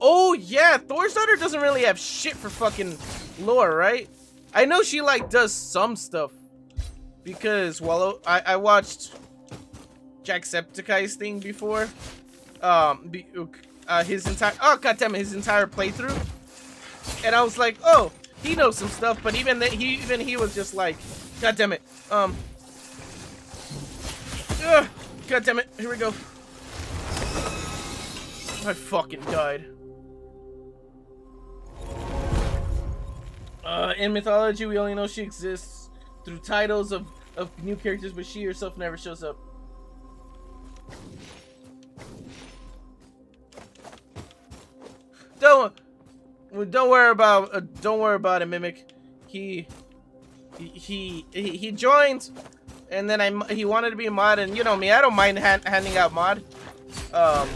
Oh yeah, Thor's daughter doesn't really have shit for fucking lore, right? I know she like does some stuff because while I, I watched Jacksepticeye's thing before, um, be, uh, his entire oh god damn it, his entire playthrough, and I was like, oh, he knows some stuff, but even that he even he was just like, God damn it. Um. God damn it. Here we go. I fucking died. Uh, in mythology, we only know she exists through titles of, of new characters, but she herself never shows up. Don't don't worry about uh, don't worry about it, mimic. He he he he joined, and then I he wanted to be a mod, and you know me, I don't mind hand, handing out mod. Um,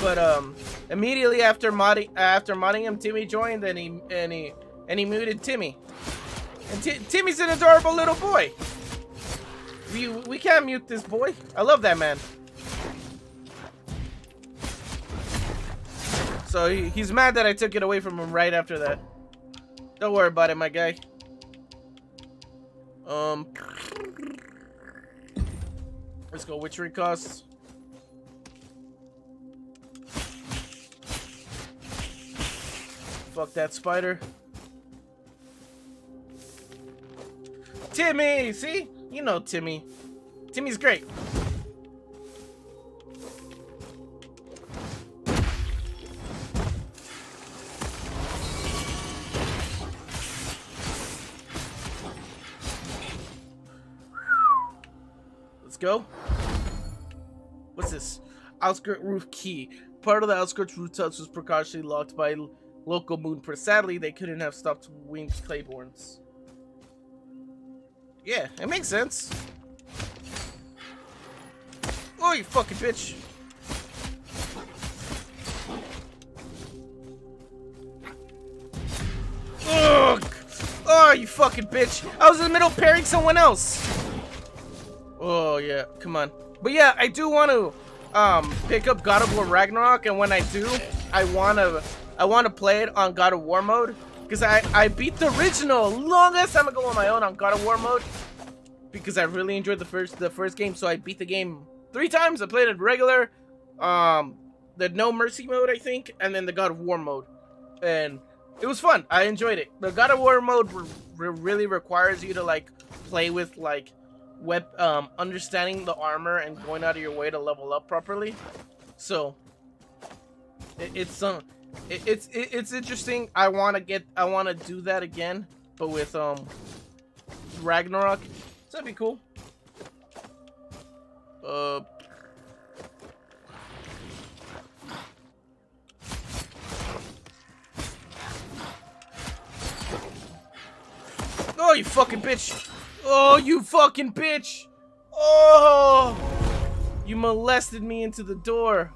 but um, immediately after modding after modding him, Timmy joined, and he and he and he muted Timmy. And T Timmy's an adorable little boy. We we can't mute this boy. I love that man. So he, he's mad that I took it away from him right after that. Don't worry about it, my guy. Um, let's go witchery costs. Fuck that spider. Timmy! See? You know Timmy. Timmy's great. Go. What's this? Outskirt roof key. Part of the outskirts rooftops was precautionally locked by local moon. But sadly, they couldn't have stopped winged claymores. Yeah, it makes sense. Oh, you fucking bitch. Ugh. Oh, you fucking bitch. I was in the middle of pairing someone else. Oh, yeah. Come on. But yeah, I do want to um, pick up God of War Ragnarok, and when I do, I want to I want to play it on God of War mode. Because I, I beat the original longest time ago on my own on God of War mode. Because I really enjoyed the first the first game, so I beat the game three times. I played it regular, um, the No Mercy mode, I think, and then the God of War mode. And it was fun. I enjoyed it. The God of War mode re re really requires you to like play with like web um understanding the armor and going out of your way to level up properly. So it, it's some it, it's it, it's interesting. I want to get I want to do that again, but with um Ragnarok. So that'd be cool. Uh Oh, you fucking bitch! Oh, you fucking bitch! Oh! You molested me into the door.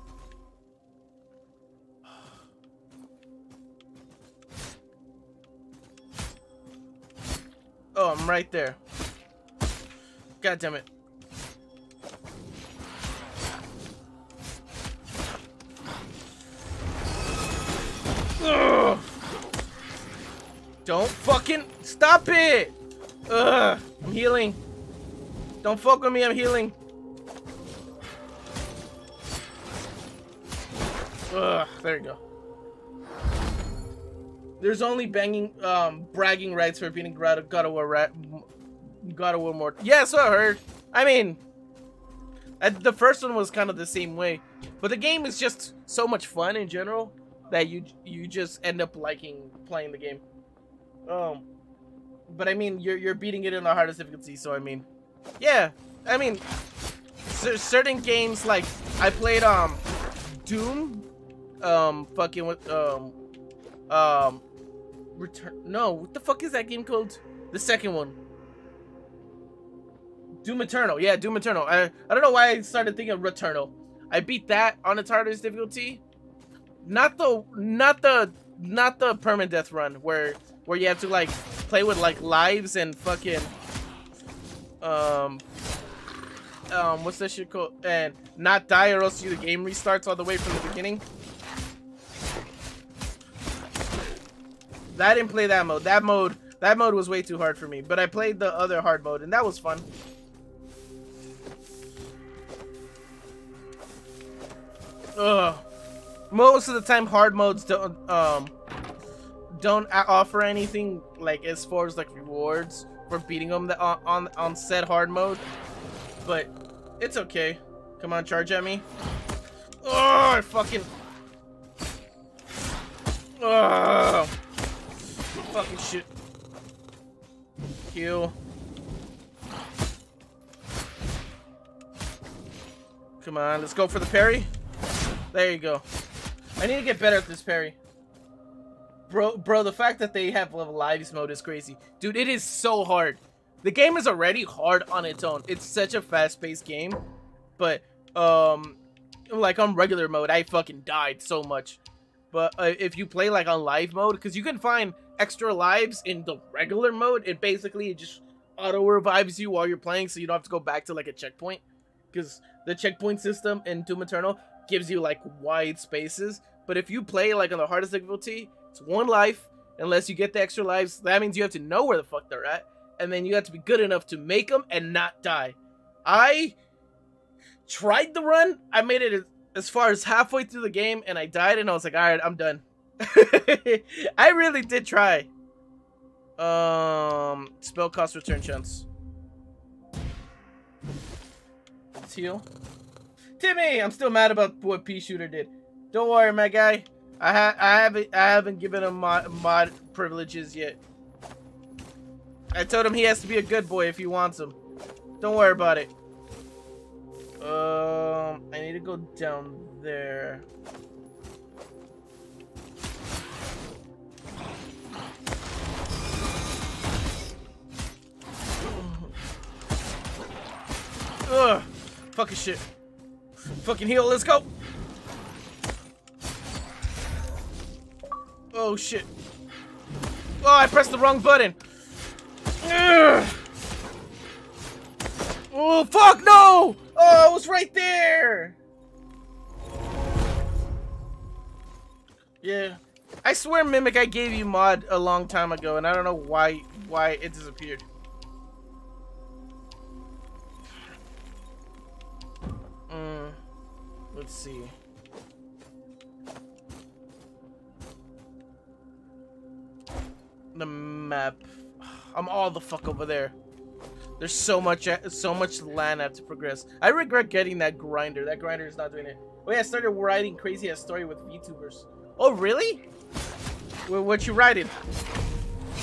Oh, I'm right there. God damn it. Ugh. Don't fucking stop it! Ugh, I'm healing. Don't fuck with me, I'm healing. Ugh, there you go. There's only banging, um, bragging rights for beating God of, God of War, rat, God of War more. Yeah, so I heard. I mean, I, the first one was kind of the same way, but the game is just so much fun in general that you you just end up liking playing the game. Um, but I mean, you're you're beating it in the hardest difficulty, so I mean, yeah, I mean, certain games like I played um Doom, um fucking with um um return no what the fuck is that game called? The second one. Doom Eternal yeah Doom Eternal. I I don't know why I started thinking of Returnal. I beat that on its hardest difficulty. Not the not the not the permadeath run where where you have to like play with like lives and fucking um um what's that shit called and not die or else you the game restarts all the way from the beginning. I didn't play that mode. That mode that mode was way too hard for me. But I played the other hard mode and that was fun. Ugh. Most of the time hard modes don't um don't offer anything like as far as like rewards for beating them on on on said hard mode, but it's okay. Come on, charge at me. Oh, I fucking. Oh, fucking shit. Heal. Come on, let's go for the parry. There you go. I need to get better at this parry. Bro, bro, the fact that they have level lives mode is crazy. Dude, it is so hard. The game is already hard on its own. It's such a fast-paced game. But, um, like on regular mode, I fucking died so much. But uh, if you play like on live mode, because you can find extra lives in the regular mode, it basically just auto revives you while you're playing, so you don't have to go back to like a checkpoint. Because the checkpoint system in Doom Eternal gives you like wide spaces. But if you play like on the hardest difficulty, it's one life. Unless you get the extra lives, that means you have to know where the fuck they're at, and then you have to be good enough to make them and not die. I tried the run. I made it as far as halfway through the game, and I died, and I was like, all right, I'm done. <laughs> I really did try. Um, spell cost return chance. Let's heal. Timmy, I'm still mad about what P Shooter did. Don't worry, my guy. I ha I haven't I haven't given him mod, mod privileges yet. I told him he has to be a good boy if he wants them. Don't worry about it. Um, I need to go down there. Ugh, fucking shit. Fucking heal, let's go. Oh shit. Oh, I pressed the wrong button. Ugh. Oh, fuck, no! Oh, I was right there! Yeah. I swear, Mimic, I gave you mod a long time ago, and I don't know why why it disappeared. Mm, let's see. The map. <sighs> I'm all the fuck over there. There's so much, uh, so much land I have to progress. I regret getting that grinder. That grinder is not doing it. Oh yeah, I started writing crazy ass story with VTubers. Oh really? Well, what you writing?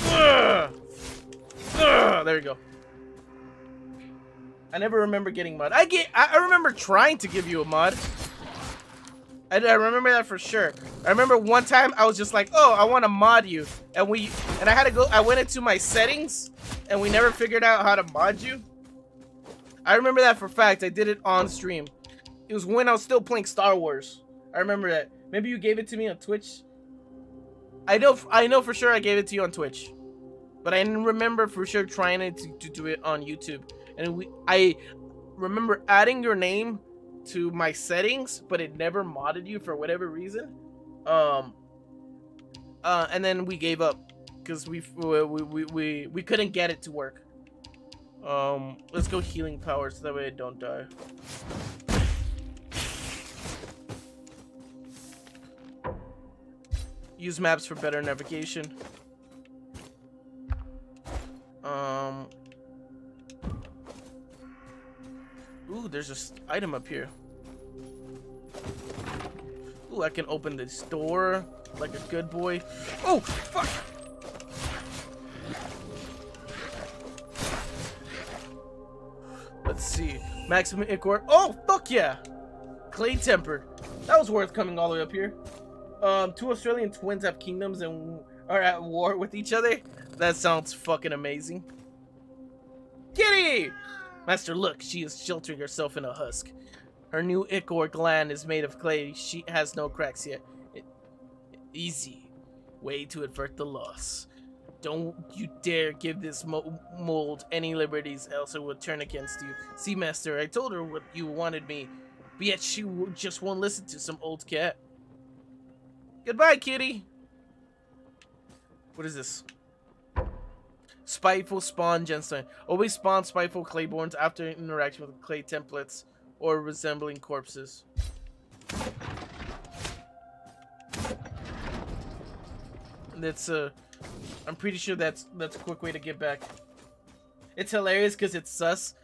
Ugh. <sighs> Ugh. <sighs> There you go. I never remember getting mod. I get. I remember trying to give you a mod. I, I remember that for sure. I remember one time I was just like, oh, I want to mod you. And we, and I had to go, I went into my settings and we never figured out how to mod you. I remember that for fact. I did it on stream. It was when I was still playing Star Wars. I remember that. Maybe you gave it to me on Twitch. I know, I know for sure I gave it to you on Twitch. But I remember for sure trying to, to do it on YouTube. And we, I remember adding your name to my settings, but it never modded you for whatever reason. Um, uh, and then we gave up because we, we we we we couldn't get it to work. Um, let's go healing power so that way I don't die. Use maps for better navigation. Um, Ooh, there's this item up here. Ooh, I can open this door like a good boy. Oh, fuck! Let's see. Maximum Ichor. Oh, fuck yeah! Clay Tempered. That was worth coming all the way up here. Um, two Australian twins have kingdoms and are at war with each other. That sounds fucking amazing. Kitty! Master, look, she is sheltering herself in a husk. Her new ichor gland is made of clay. She has no cracks yet. It, easy way to avert the loss. Don't you dare give this mo mold any liberties, else it will turn against you. See, Master, I told her what you wanted me, but yet she just won't listen to some old cat. Goodbye, kitty. What is this? Spiteful Spawn Gemstone. Always spawn spiteful Clayborns after interaction with clay templates or resembling corpses. That's uh, I'm pretty sure that's that's a quick way to get back. It's hilarious because it's sus.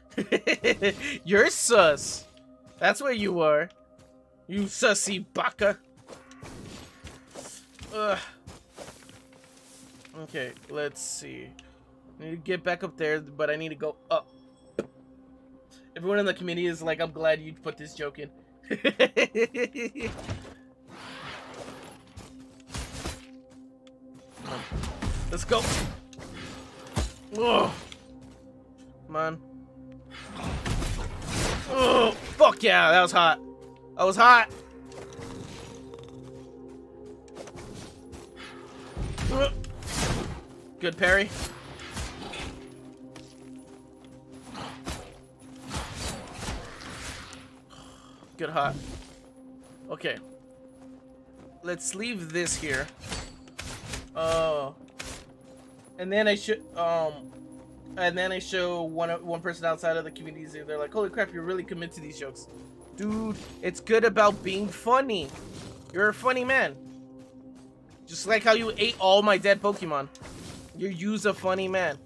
<laughs> You're sus. That's where you are. You sussy baka. Ugh. Okay, let's see. I need to get back up there, but I need to go up. Everyone in the community is like, I'm glad you put this joke in. <laughs> Let's go. Oh, come on. Oh, fuck yeah, that was hot. That was hot. Good parry. Good hot. Okay. Let's leave this here. Oh. And then I should um and then I show one one person outside of the community and they're like, "Holy crap, you're really committed to these jokes." Dude, it's good about being funny. You're a funny man. Just like how you ate all my dead Pokemon. You're use a funny man.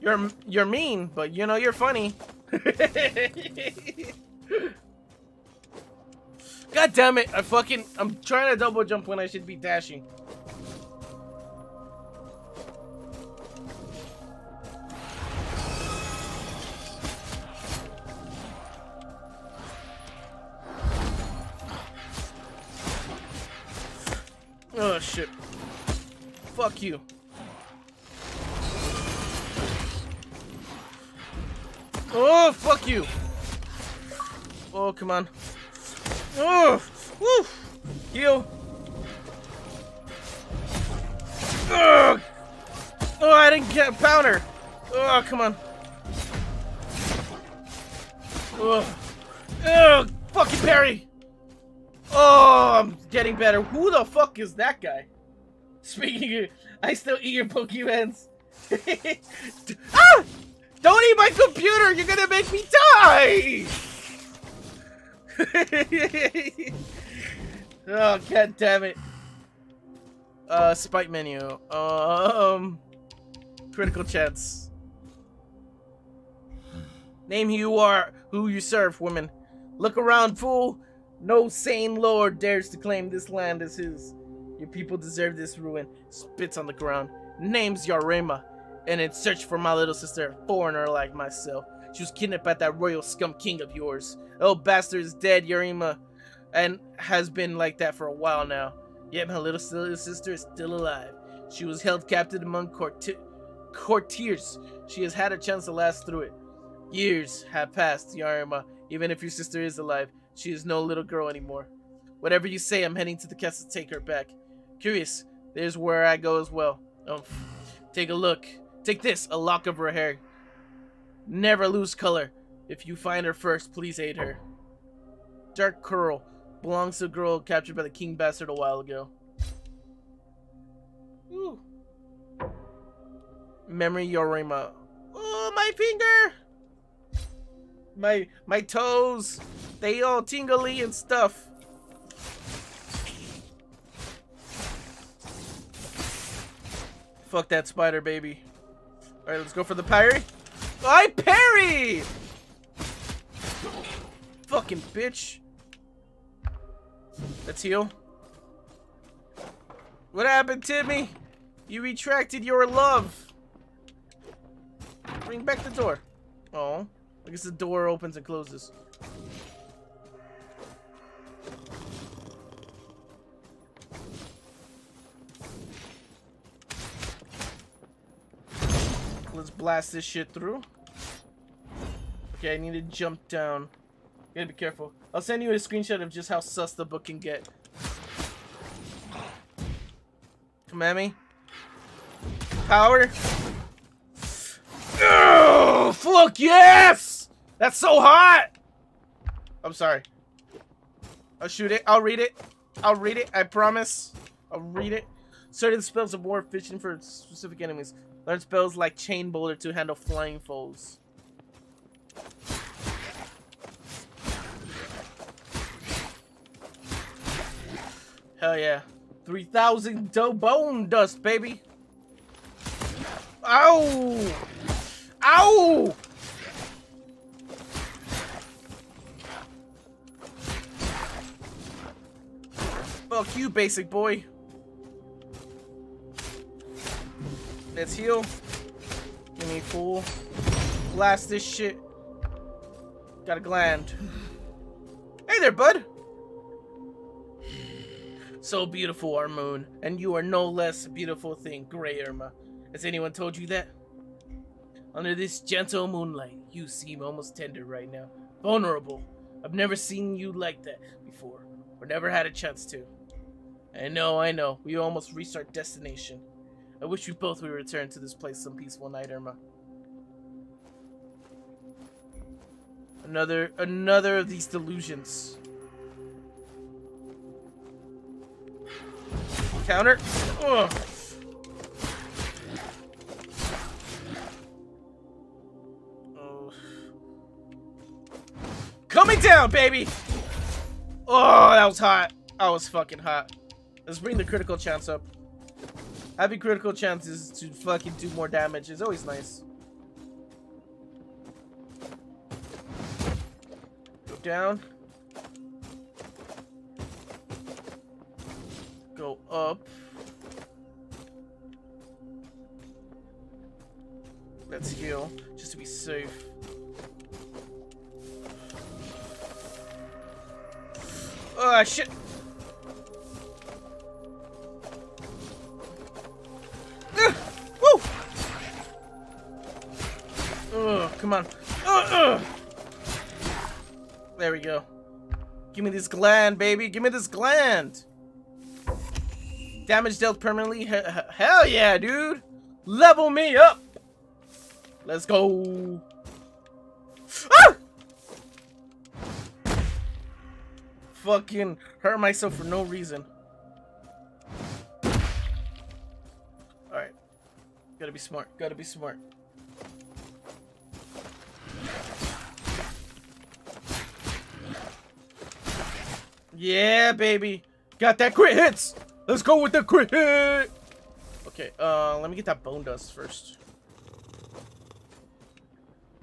You're you're mean, but you know you're funny. <laughs> God damn it! I fucking I'm trying to double jump when I should be dashing. Oh shit. Fuck you. Oh, fuck you. Oh, come on. Oh, woo. Heal. Oh, oh, I didn't get a pounder. Oh, come on. Oh, oh, fucking parry. Oh, I'm getting better. Who the fuck is that guy? Speaking of, I still eat your Pokemons. <laughs> ah! Don't eat my computer! You're gonna make me die! <laughs> oh, god damn it. Uh, spike menu. Um, critical chance. Name who you are, who you serve, woman. Look around, fool. No sane lord dares to claim this land as his. Your people deserve this ruin. Spits on the ground. Name's Yarema, and in search for my little sister, a foreigner like myself. She was kidnapped by that royal scum king of yours. Oh, bastard is dead, Yarema, and has been like that for a while now. Yet my little sister is still alive. She was held captive among courti courtiers. She has had a chance to last through it. Years have passed, Yarema. Even if your sister is alive, she is no little girl anymore. Whatever you say, I'm heading to the castle to take her back. Curious, there's where I go as well. Um, take a look. Take this, a lock of her hair. Never lose color. If you find her first, please aid her. Dark curl. Belongs to a girl captured by the king bastard a while ago. Ooh. Memory Yarema. Oh, my finger! My my toes. They all tingly and stuff. Fuck that spider, baby. Alright, let's go for the parry. I parry! Fucking bitch. Let's heal. What happened, Timmy? You retracted your love. Bring back the door. Oh. I guess the door opens and closes. Let's blast this shit through. Okay, I need to jump down. Gotta be careful. I'll send you a screenshot of just how sus the book can get. Come at me. Power. Oh, fuck yes! That's so hot! I'm sorry. I'll shoot it. I'll read it. I'll read it. I promise. I'll read it. Certain spells are more efficient for specific enemies. Learn spells like Chain Boulder to handle flying foes. Hell yeah. 3,000 dough bone dust, baby. Ow! Ow! Fuck you, basic boy. Let's heal. Give me full. Blast this shit. Got a gland. Hey there, bud. So beautiful, our moon, and you are no less a beautiful thing, Grey Irma. Has anyone told you that? Under this gentle moonlight, you seem almost tender right now. Vulnerable. I've never seen you like that before, or never had a chance to. I know, I know. We almost reached our destination. I wish you both would return to this place some peaceful night, Irma. Another, another of these delusions. Counter. Ugh. Oh. Coming down, baby! Oh, that was hot. That was fucking hot. Let's bring the critical chance up. Having critical chances to fucking do more damage is always nice. Go down. Go up. Let's heal, just to be safe. Oh shit! Come on. Ugh, ugh. There we go. Give me this gland, baby. Give me this gland. Damage dealt permanently. He- he- hell yeah, dude. Level me up. Let's go. Ah! Fucking hurt myself for no reason. Alright. Gotta be smart. Gotta be smart. Yeah, baby. Got that crit hits. Let's go with the crit hit. Okay, uh, let me get that bone dust first.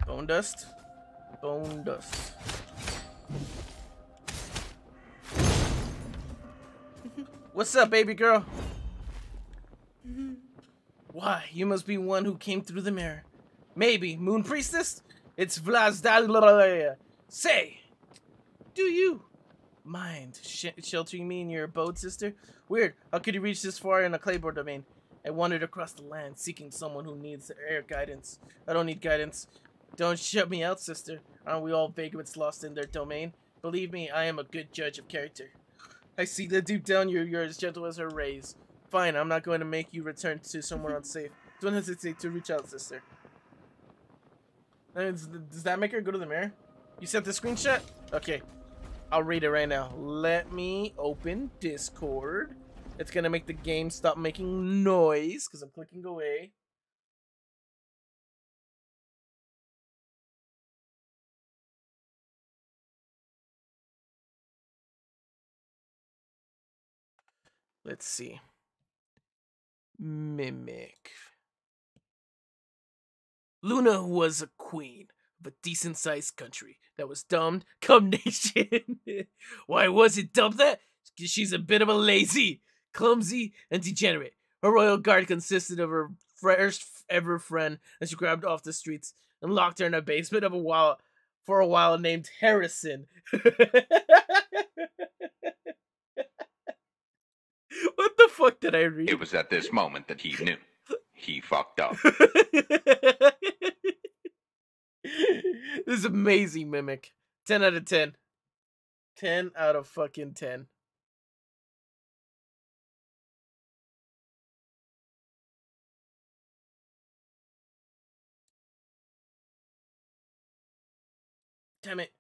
Bone dust. Bone dust. <laughs> What's up, baby girl? Why, you must be one who came through the mirror. Maybe, Moon Priestess? It's Vlazdal. Say, do you mind sh sheltering me in your abode, sister? Weird. How could you reach this far in a Clayborn domain? I wandered across the land seeking someone who needs air guidance. I don't need guidance. Don't shut me out, sister. Aren't we all vagrants lost in their domain? Believe me, I am a good judge of character. I see that deep down you're, you're as gentle as her rays. Fine, I'm not going to make you return to somewhere <laughs> unsafe. Don't hesitate to reach out, sister. Does does that make her go to the mirror? You sent the screenshot? Okay. I'll read it right now. Let me open Discord. It's gonna make the game stop making noise because I'm clicking away. Let's see. Mimic. Luna was a queen of a decent sized country that was dumbed <laughs> cum nation. Why was it dubbed that? she's a bit of a lazy, clumsy, and degenerate. Her royal guard consisted of her first ever friend that she grabbed off the streets and locked her in a basement of a while for a while named Harrison. <laughs> what the fuck did I read? It was at this moment that he knew. He fucked up. <laughs> <laughs> this is amazing, Mimic. 10 out of 10. 10 out of fucking 10. Damn it.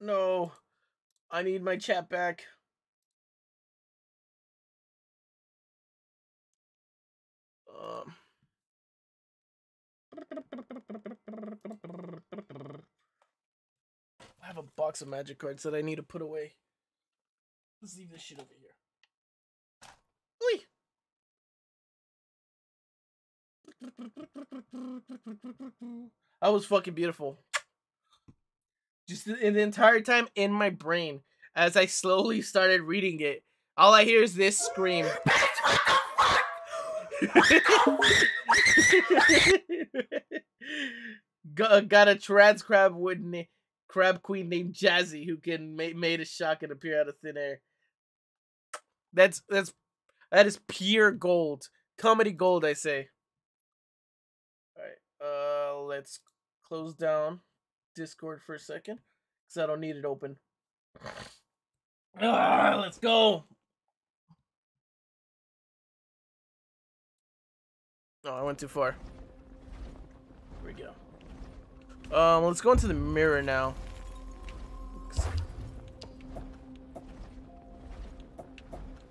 No. I need my chat back. Um. I have a box of magic cards that I need to put away. Let's leave this shit over here. Oi! That was fucking beautiful. Just the, the entire time in my brain, as I slowly started reading it, all I hear is this scream. <laughs> got, got a trans crab with na- crab queen named Jazzy who can ma- made a shock and appear out of thin air. That's that's that is pure gold, comedy gold, I say. All right, uh, let's close down Discord for a second because I don't need it open. Ah, let's go. Oh, I went too far. Here we go. Um, let's go into the mirror now.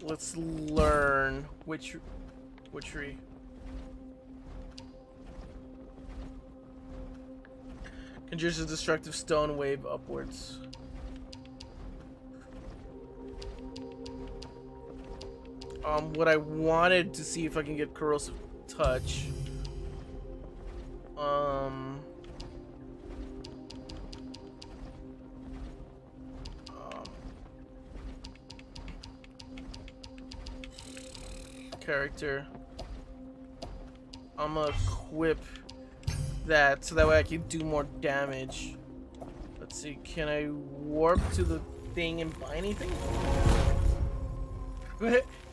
Let's learn which witchery. Conjures a destructive stone wave upwards. Um, what I wanted to see if I can get corrosive touch. Um. um, character. I'm gonna equip that so that way I can do more damage. Let's see, can I warp to the thing and buy anything?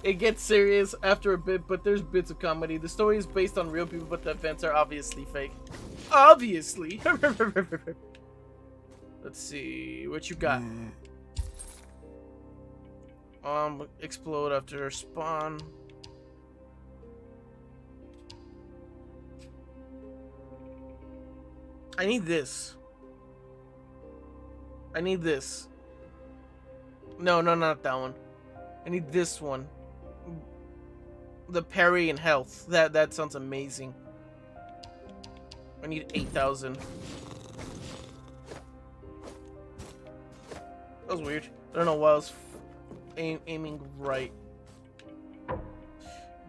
It gets serious after a bit, but there's bits of comedy. The story is based on real people, but the events are obviously fake. Obviously! <laughs> Let's see, what you got? Um, explode after spawn. I need this. I need this. No, no, not that one. I need this one. The parry and health. That that sounds amazing. I need 8,000. That was weird. I don't know why I was aim aiming right.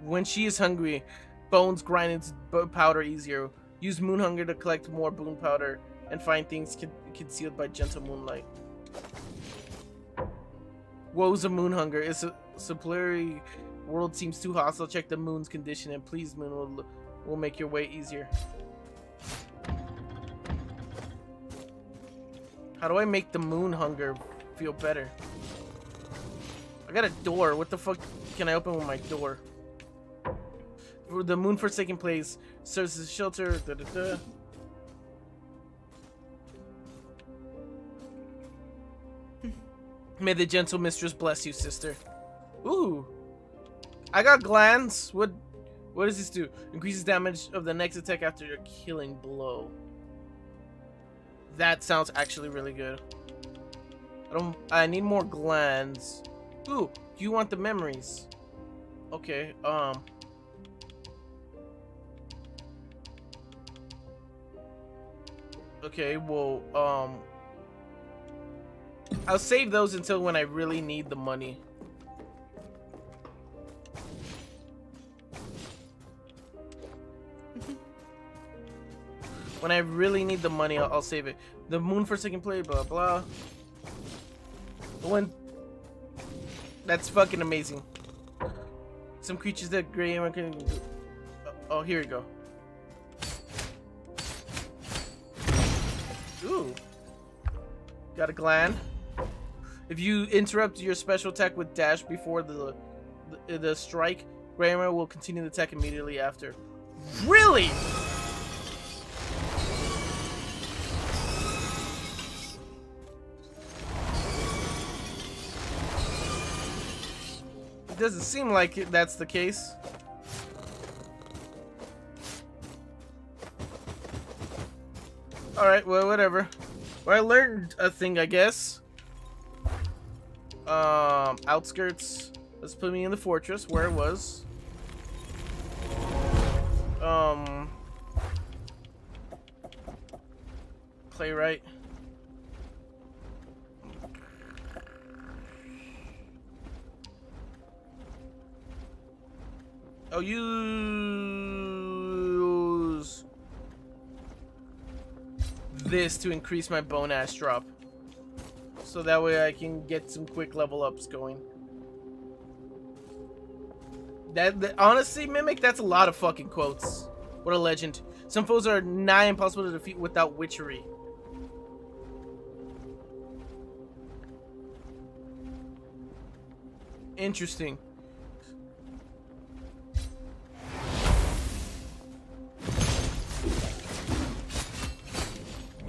When she is hungry, bones grind into powder easier. Use moon hunger to collect more boon powder and find things con concealed by gentle moonlight. Woes of moon hunger. It's a sublunary world seems too hostile. Check the moon's condition and please moon will, will make your way easier. How do I make the moon hunger feel better? I got a door. What the fuck can I open with my door? The moon forsaken place serves as a shelter. Da, da, da. <laughs> May the gentle mistress bless you, sister. Ooh. I got glands. What what does this do? Increases damage of the next attack after your killing blow. That sounds actually really good. I don't I need more glands. Ooh, you want the memories. Okay, um Okay, well, um I'll save those until when I really need the money. When I really need the money, I'll, I'll save it. The moon for second play, blah blah. The one that's fucking amazing. Some creatures that gray can. Oh, here we go. Ooh. Got a gland. If you interrupt your special attack with dash before the the, the strike, Grey Irma will continue the attack immediately after. Really? Doesn't seem like that's the case. Alright, well, whatever. Well, I learned a thing, I guess. Um, outskirts. Let's put me in the fortress where it was. Um, playwright. Oh, use this to increase my bone ash drop. So that way I can get some quick level ups going. That, that honestly, Mimic, that's a lot of fucking quotes. What a legend. Some foes are nigh impossible to defeat without witchery. Interesting.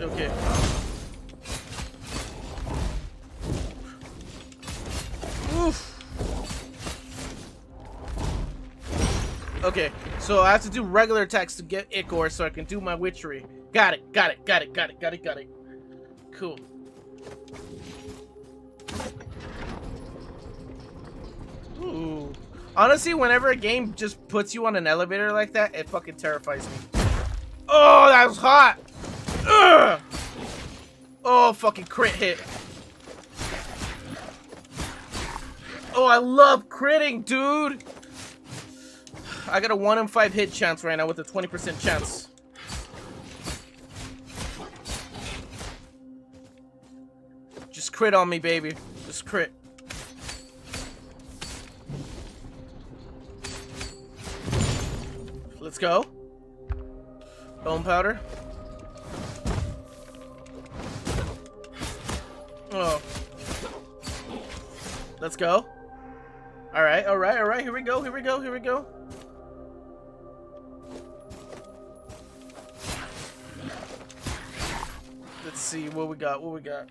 Okay. Oof. Okay, so I have to do regular attacks to get Ichor so I can do my witchery. Got it, got it, got it, got it, got it, got it. Cool. Ooh. Honestly, whenever a game just puts you on an elevator like that, it fucking terrifies me. Oh, that was hot! Ugh! Oh, fucking crit hit. Oh, I love critting, dude! I got a 1 in 5 hit chance right now with a 20% chance. Just crit on me, baby. Just crit. Let's go. Bone powder. Oh. Let's go. Alright, alright, alright. Here we go, here we go, here we go. Let's see what we got, what we got.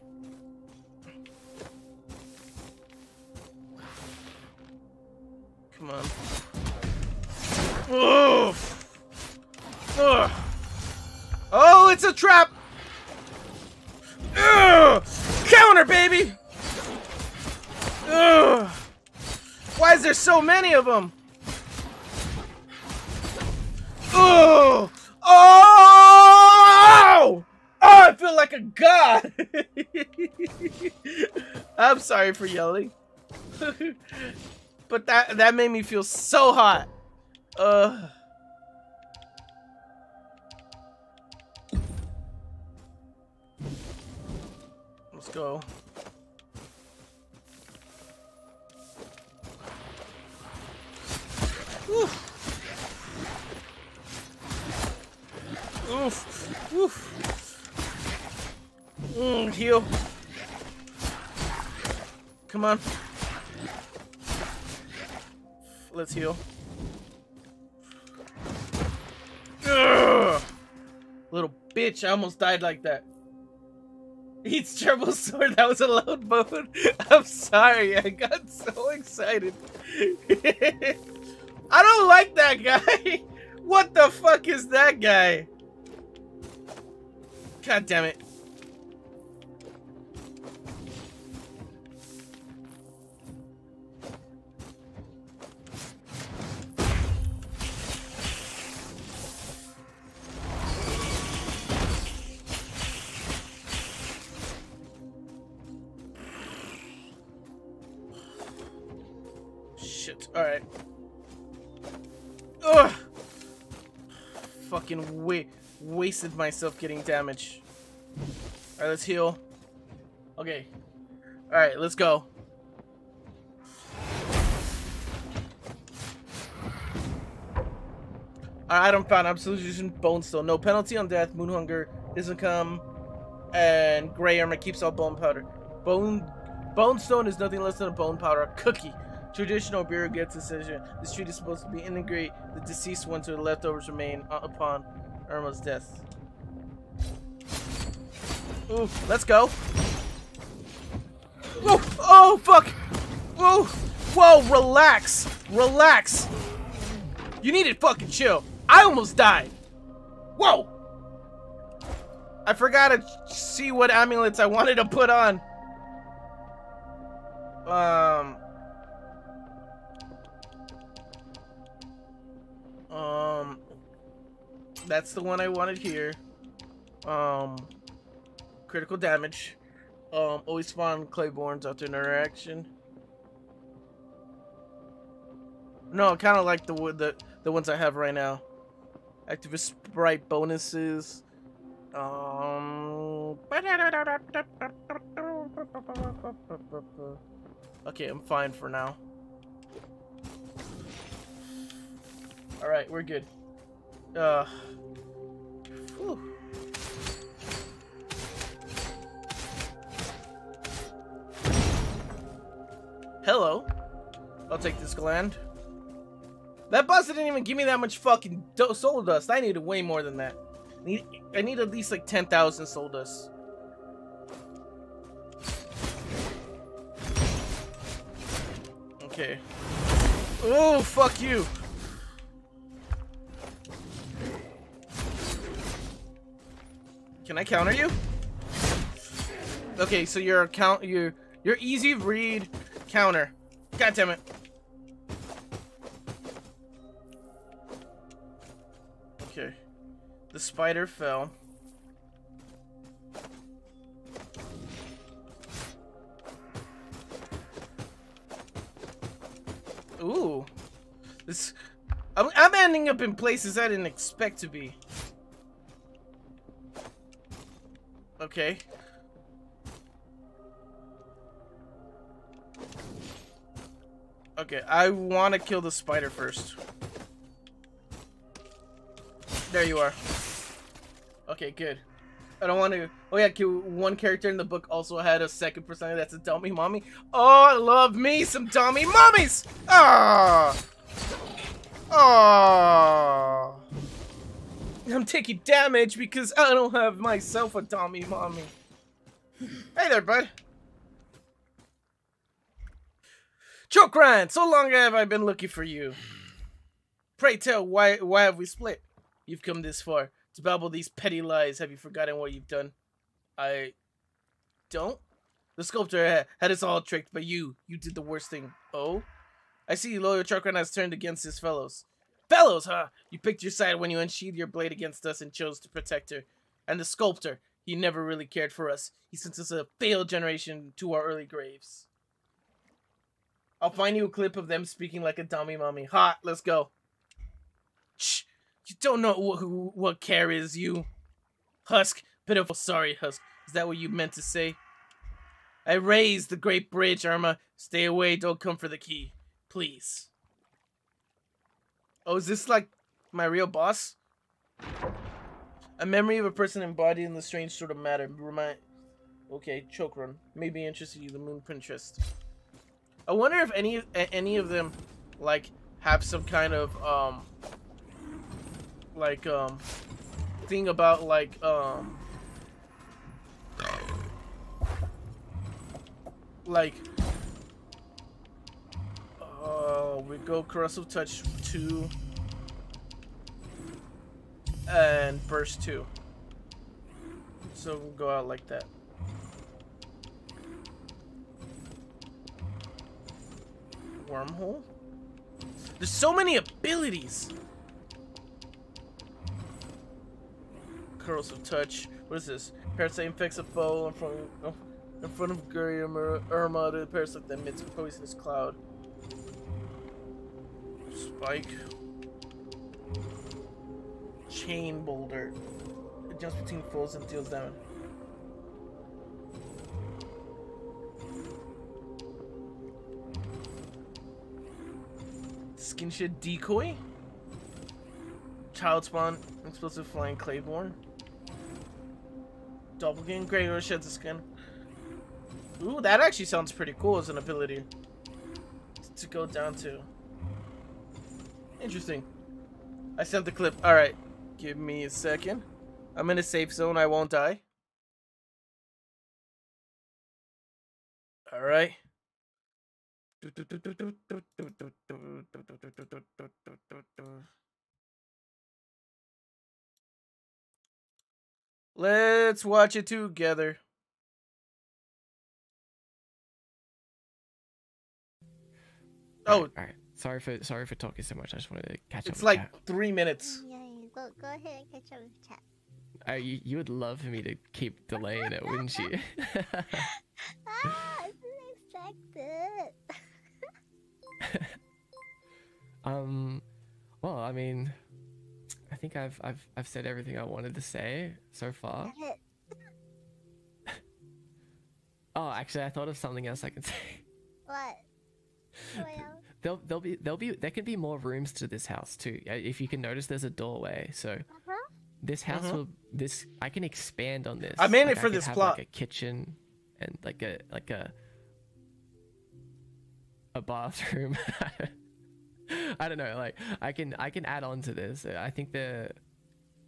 Come on. Oh! Oh, it's a trap! Ugh. Counter, baby! Ugh. Why is there so many of them? Oh! Oh! Oh, I feel like a god! <laughs> I'm sorry for yelling. <laughs> but that that made me feel so hot. Uh Let's go. Oof. Oof. Oof. Mm, heal. Come on. Let's heal. Ugh. Little bitch, I almost died like that. Eats triple sword, that was a load bone. <laughs> I'm sorry, I got so excited. <laughs> I don't like that guy. <laughs> What the fuck is that guy? God damn it. Wasted myself getting damage. Alright, let's heal. Okay. Alright, let's go. Alright, item found. Absolute Illusion Bone Stone. No penalty on death. Moon Hunger doesn't come. And Grey Irma keeps all bone powder. Bone Bone Stone is nothing less than a bone powder. A cookie. Traditional Bureau gets decision. This treat is supposed to be integrate the deceased one to the leftovers remain uh, upon Irma's death. Ooh, let's go. Ooh, oh, fuck. Ooh, whoa, relax. Relax. You need to fucking chill. I almost died. Whoa. I forgot to see what amulets I wanted to put on. Um... Um, that's the one I wanted here. Um, critical damage. Um, always spawn Clayborns after interaction. No, I kind of like the the the ones I have right now. Activist sprite bonuses. Um, Okay, I'm fine for now. Alright, we're good. Uh. Hello. I'll take this gland. That boss didn't even give me that much fucking soul dust. I needed way more than that. I need, I need at least like 10,000 soul dust. Okay. Oh, fuck you. Can I counter you? Okay, so you're a count you're you're easy read counter. God damn it. Okay. The spider fell. Ooh. This I'm, I'm ending up in places I didn't expect to be. Okay. Okay, I want to kill the spider first. There you are. Okay, good. I don't want to. Oh yeah, one character in the book also had a second personality that's a dummy mommy. Oh, I love me some dummy mommies. Ah. Ah. I'm taking damage because I don't have myself a dummy mommy. Hey there, bud. Chokran, so long have I been looking for you. Pray tell, why why have we split? You've come this far. To babble these petty lies, have you forgotten what you've done? I don't? The sculptor had us all tricked, but you, you did the worst thing. Oh? I see loyal Chokran has turned against his fellows. Fellows, huh? You picked your side when you unsheathed your blade against us and chose to protect her. And the sculptor, he never really cared for us. He sent us a failed generation to our early graves. I'll find you a clip of them speaking like a dummy mommy. Hot, let's go. Shh, you don't know what, who, what carries you. Husk, pitiful, sorry, Husk. Is that what you meant to say? I raised the great bridge, Irma. Stay away, don't come for the key. Please. Oh, is this like my real boss? A memory of a person embodied in the strange sort of matter. Remind. Okay, Chokran. Maybe interested you, the Moon Princess. I wonder if any any of them like have some kind of um like um thing about like um like uh we go corrosive touch 2 and burst 2 so we'll go out like that wormhole? There's so many abilities! Corrosive touch. What is this? Parasite infects a foe in front of, oh, in front of Grey Irma, the parasite that emits a poisonous cloud. Spike. Chain boulder. Jumps between foes and deals damage. Skin shed decoy. Child spawn, explosive flying Clayborn. Doppelganger Gregor sheds the skin. Ooh, that actually sounds pretty cool as an ability to go down to. Interesting. I sent the clip. Alright. Give me a second. I'm in a safe zone. I won't die. Alright. Let's watch it together. Oh, all right, all right. Sorry for sorry for talking so much. I just wanted to catch it's up. It's like chat. three minutes. Yeah, go go ahead and catch up with chat. Uh, you, you would love for me to keep delaying it, wouldn't you? <laughs> <laughs> ah, I didn't expect it. <laughs> um, well, I mean, I think I've I've I've said everything I wanted to say so far. Oh, actually, I thought of something else I can say. What? What else? There'll, there'll be, there'll be, there can be more rooms to this house too. Uh, If you can notice, there's a doorway. So Uh-huh. this house Mhm. will, this, I can expand on this. I made it for could this have, plot. Like a kitchen, and like a, like a, a bathroom. <laughs> I don't know. Like I can, I can add on to this. I think the.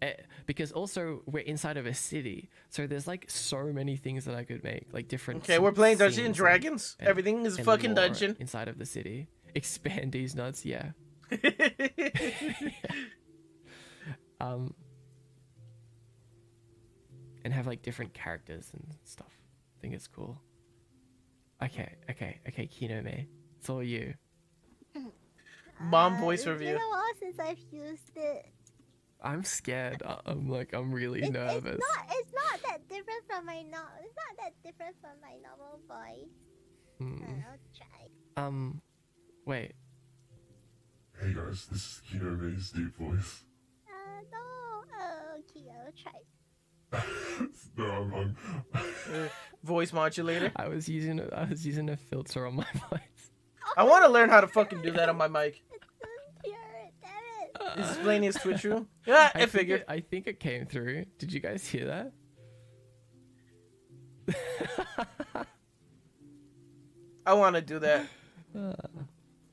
eh, Because also we're inside of a city, so there's like so many things that I could make, like different. Okay, we're playing Dungeons scenes and Dragons. and- Everything is and fucking dungeon. inside of the city. <laughs> Expand these nuts, yeah. <laughs> Um, and have like different characters and stuff. I think it's cool. Okay, okay, okay, Kino me. It's all you. Mom Uh, voice It's been review. a while since I've used it. I'm scared. I- I'm like, I'm really It's, it's nervous. not. It's not that different from my no. It's not that different from my normal voice. Hmm. Uh, I'll try. Um, wait. Hey guys, this is Kino May's deep voice. Uh, no. Oh, okay, I'll try. <laughs> no, I'm, I'm Uh, Voice modulator. I was using a, I was using a filter on my <laughs> voice. I want to learn how to fucking do that on my mic. <laughs> It doesn't. Damn it. Is this playing his Twitch room? Yeah, I, think figured. It, I think it came through. Did you guys hear that? I want to do that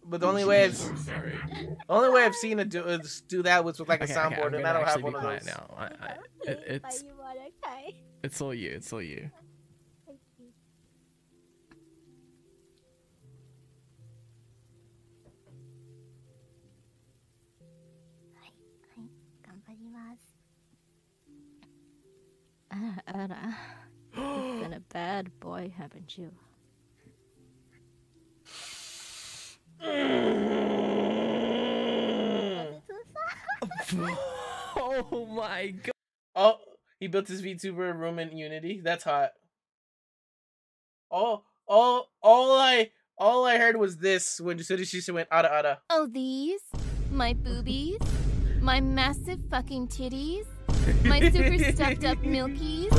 but the only way I've, only way I've seen it do, uh, do that was with like okay, a soundboard, okay, and I don't have one of those. Now. I, I, it, it's, it's all you. It's all you. You've <laughs> been a bad boy, haven't you? <laughs> oh my god. Oh, he built his VTuber room in Unity. That's hot. All, all, all I, all I heard was this when Sudishisha went ada ada. Oh, these? My boobies? My massive fucking titties? My super <laughs> stuffed up milkies?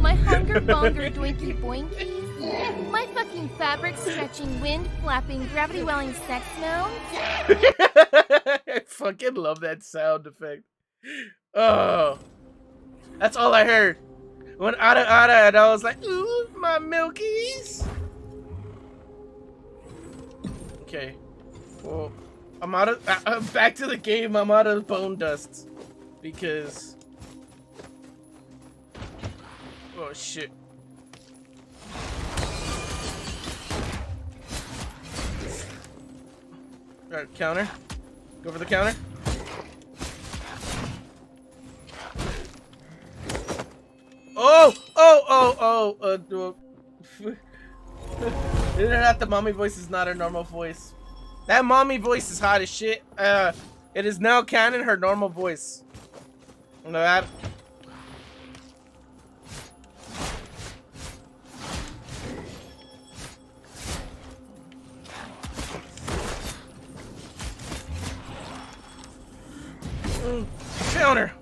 My hunger bonger doinky boinkies? My fucking fabric stretching, wind flapping, gravity welling sex moans? I <laughs> fucking love that sound effect. Oh, that's all I heard. When ada ada, and I was like, ooh, my milkies. Okay. Well, I'm out of. Uh, uh, back to the game. I'm out of bone dust because. Oh shit. Alright, counter. Go for the counter. Oh! Oh! Oh! Oh! Uh, <laughs> not the mommy voice is not her normal voice. That mommy voice is hot as shit. Uh, it is now canon her normal voice. You know that? Counter.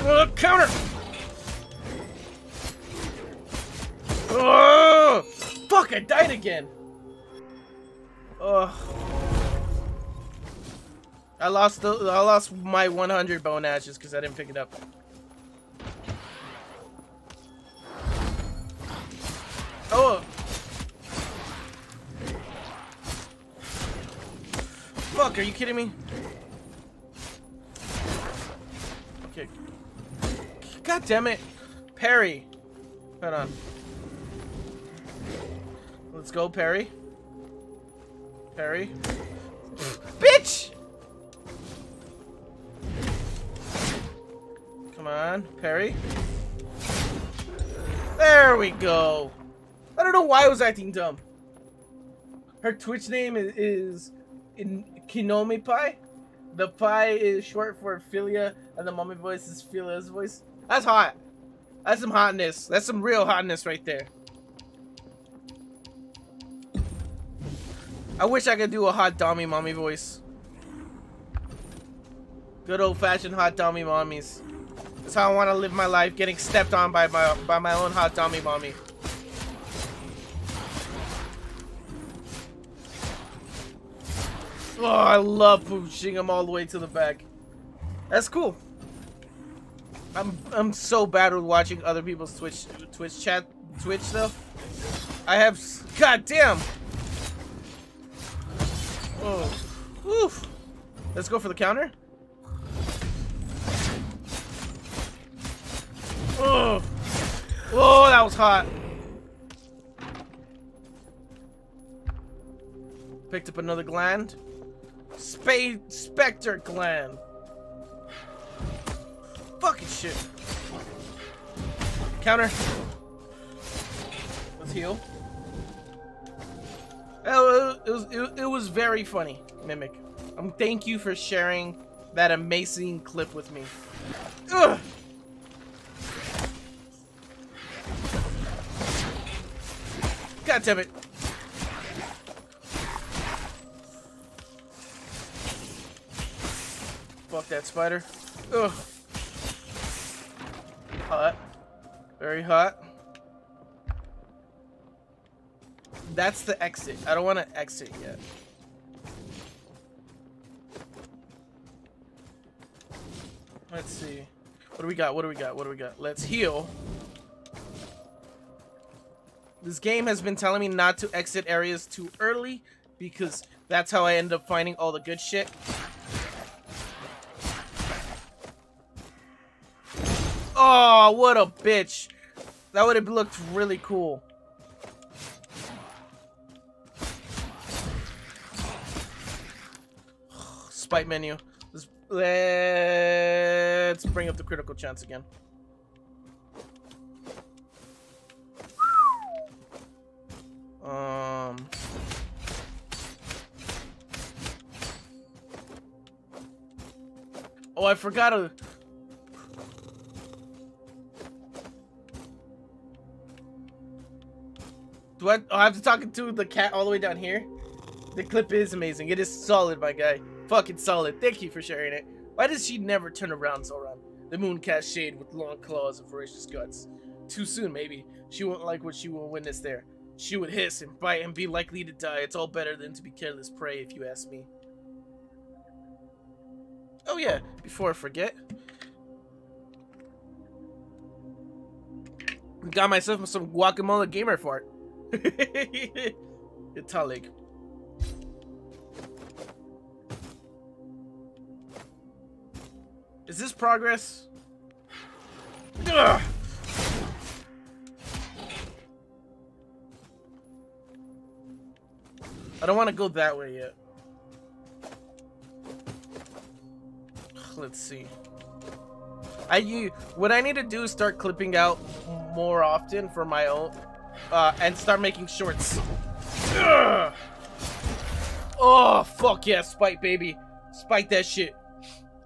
Uh, counter. Oh, fuck! I died again. Ugh. I lost the I lost my 100 bone ashes because I didn't pick it up. Fuck, are you kidding me? Okay. God damn it. parry. Hold on. Let's go, parry. parry. Bitch! Come on, parry. There we go. I don't know why I was acting dumb. Her Twitch name is, is in Kinomi Pie. The pie is short for Philia, and the mommy voice is Philia's voice. That's hot. That's some hotness. That's some real hotness right there. I wish I could do a hot Dommy mommy voice. Good old fashioned hot dummy mommies. That's how I want to live my life, getting stepped on by my by my own hot dummy mommy. Oh, I love pushing him all the way to the back. That's cool. I'm I'm so bad with watching other people's Twitch Twitch chat Twitch stuff. I have God damn. Oh, woof. Let's go for the counter. Oh, oh, that was hot. Picked up another gland. Spade Spectre gland. Fucking shit. Counter. Let's heal. Oh, it was it, it was very funny, Mimic. Um, thank you for sharing that amazing clip with me. Ugh. God damn it. Fuck that spider. Ugh. Hot. Very hot. That's the exit. I don't want to exit yet. Let's see. What do we got? What do we got? What do we got? Let's heal. This game has been telling me not to exit areas too early because that's how I end up finding all the good shit. Oh, what a bitch. That would have looked really cool. <sighs> Spite menu. Let's, let's bring up the critical chance again. Um. Oh, I forgot to. Do I, oh, I have to talk to the cat all the way down here? The clip is amazing. It is solid, my guy. Fucking solid. Thank you for sharing it. Why does she never turn around, Zoran? The moon cast shade with long claws and voracious guts. Too soon, maybe. She won't like what she will witness there. She would hiss and bite and be likely to die. It's all better than to be careless prey, if you ask me. Oh yeah, before I forget. Got myself some guacamole gamer fart. <laughs> Italic. Is this progress? Ugh. I don't want to go that way yet. Let's see. I you what I need to do is start clipping out more often for my own uh, and start making shorts. Ugh. Oh fuck yeah, spike, baby, Spike that shit.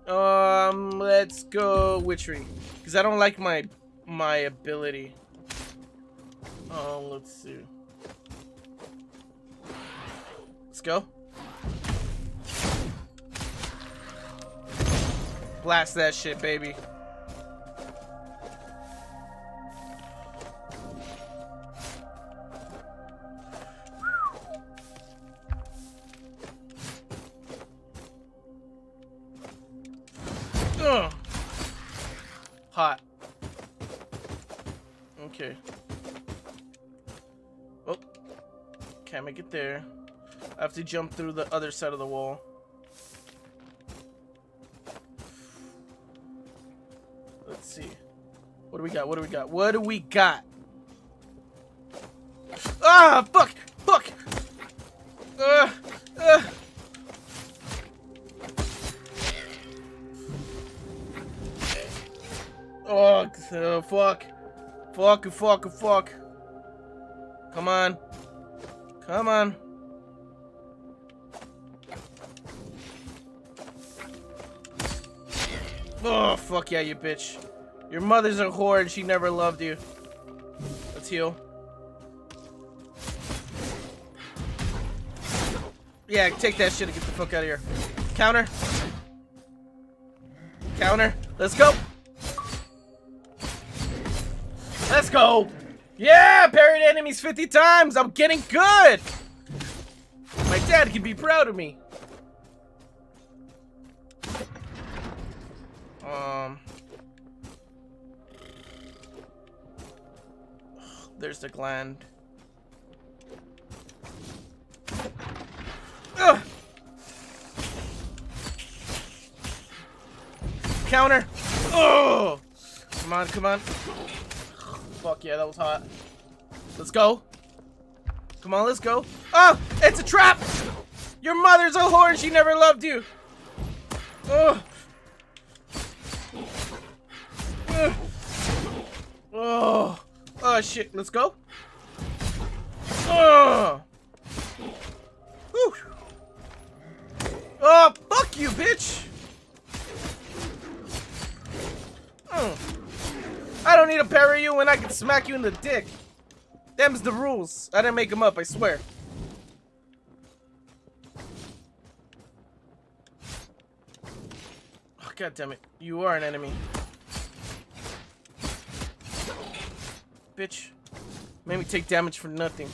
Um, let's go witchery because I don't like my my ability. Oh, let's see. Let's go. Blast that shit, baby. To jump through the other side of the wall. Let's see. What do we got? What do we got? What do we got? Ah, fuck! Fuck! Uh, uh. Oh, uh, fuck. Fuck, fuck, fuck. Come on. Come on. Oh, fuck yeah, you bitch. Your mother's a whore and she never loved you. Let's heal. Yeah, take that shit and get the fuck out of here. Counter. Counter. Let's go. Let's go. Yeah, parried enemies 50 times. I'm getting good. My dad can be proud of me. Um. There's the gland. Ugh. Counter. Oh! Come on, come on. Fuck yeah, that was hot. Let's go. Come on, let's go. Oh, it's a trap! Your mother's a whore and she never loved you. Ugh. Oh. Oh shit, let's go. Oh. Whew. Oh, fuck you, bitch. Mm. I don't need to parry you when I can smack you in the dick. Them's the rules. I didn't make them up, I swear. Oh, God damn it. You are an enemy. Bitch. Made me take damage for nothing.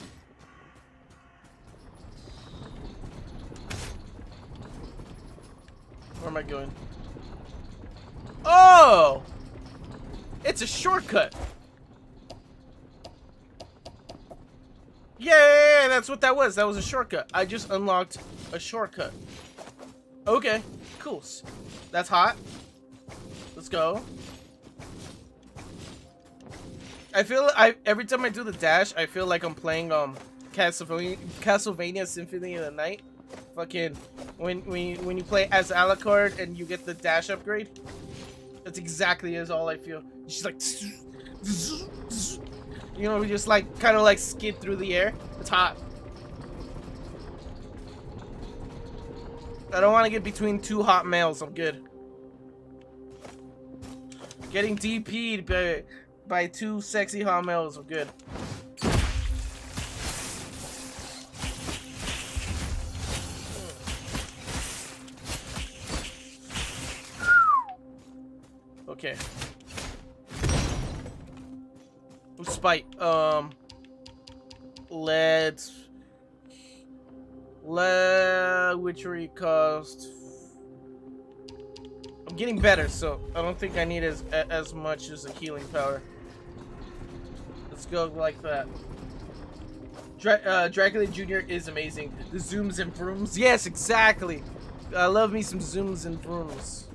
Where am I going? Oh! It's a shortcut. Yeah, that's what that was. That was a shortcut. I just unlocked a shortcut. Okay, cool. That's hot. Let's go. I feel I every time I do the dash, I feel like I'm playing um Castlevania, Castlevania Symphony of the Night. Fucking when when you, when you play as Alucard and you get the dash upgrade. That's exactly as all I feel. She's like, you know, we just like kind of like skid through the air. It's hot. I don't want to get between two hot males. I'm good. Getting DP'd by, by two sexy hot males. I'm good. Okay. Spite. Um. Let's. Let witchery cost. I'm getting better, so I don't think I need as as much as a healing power. Let's go like that. Dra uh, Dracula Jr. is amazing. The zooms and brooms. Yes, exactly. I love me some zooms and brooms.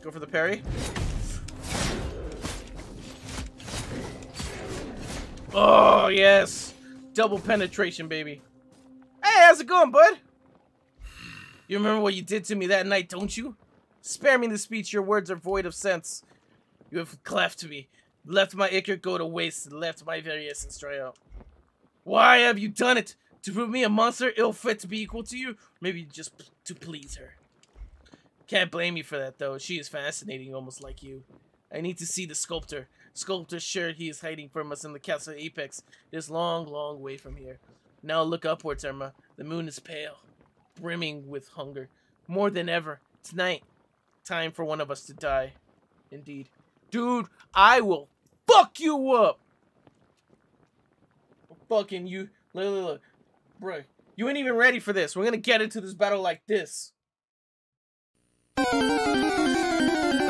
Go for the parry. Oh, yes. Double penetration, baby. Hey, how's it going, bud? You remember what you did to me that night, don't you? Spare me the speech, your words are void of sense. You have cleft me, left my ichor go to waste, and left my very essence dry out. Why have you done it? To prove me a monster ill fit to be equal to you? Maybe just to please her. Can't blame you for that, though. She is fascinating, almost like you. I need to see the sculptor. Sculptor sure he is hiding from us in the castle apex. It is long, long way from here. Now look upwards, Irma. The moon is pale, brimming with hunger. More than ever. Tonight, time for one of us to die. Indeed. Dude, I will fuck you up! Fucking you. Look, look, look. Bro, you ain't even ready for this. We're gonna get into this battle like this.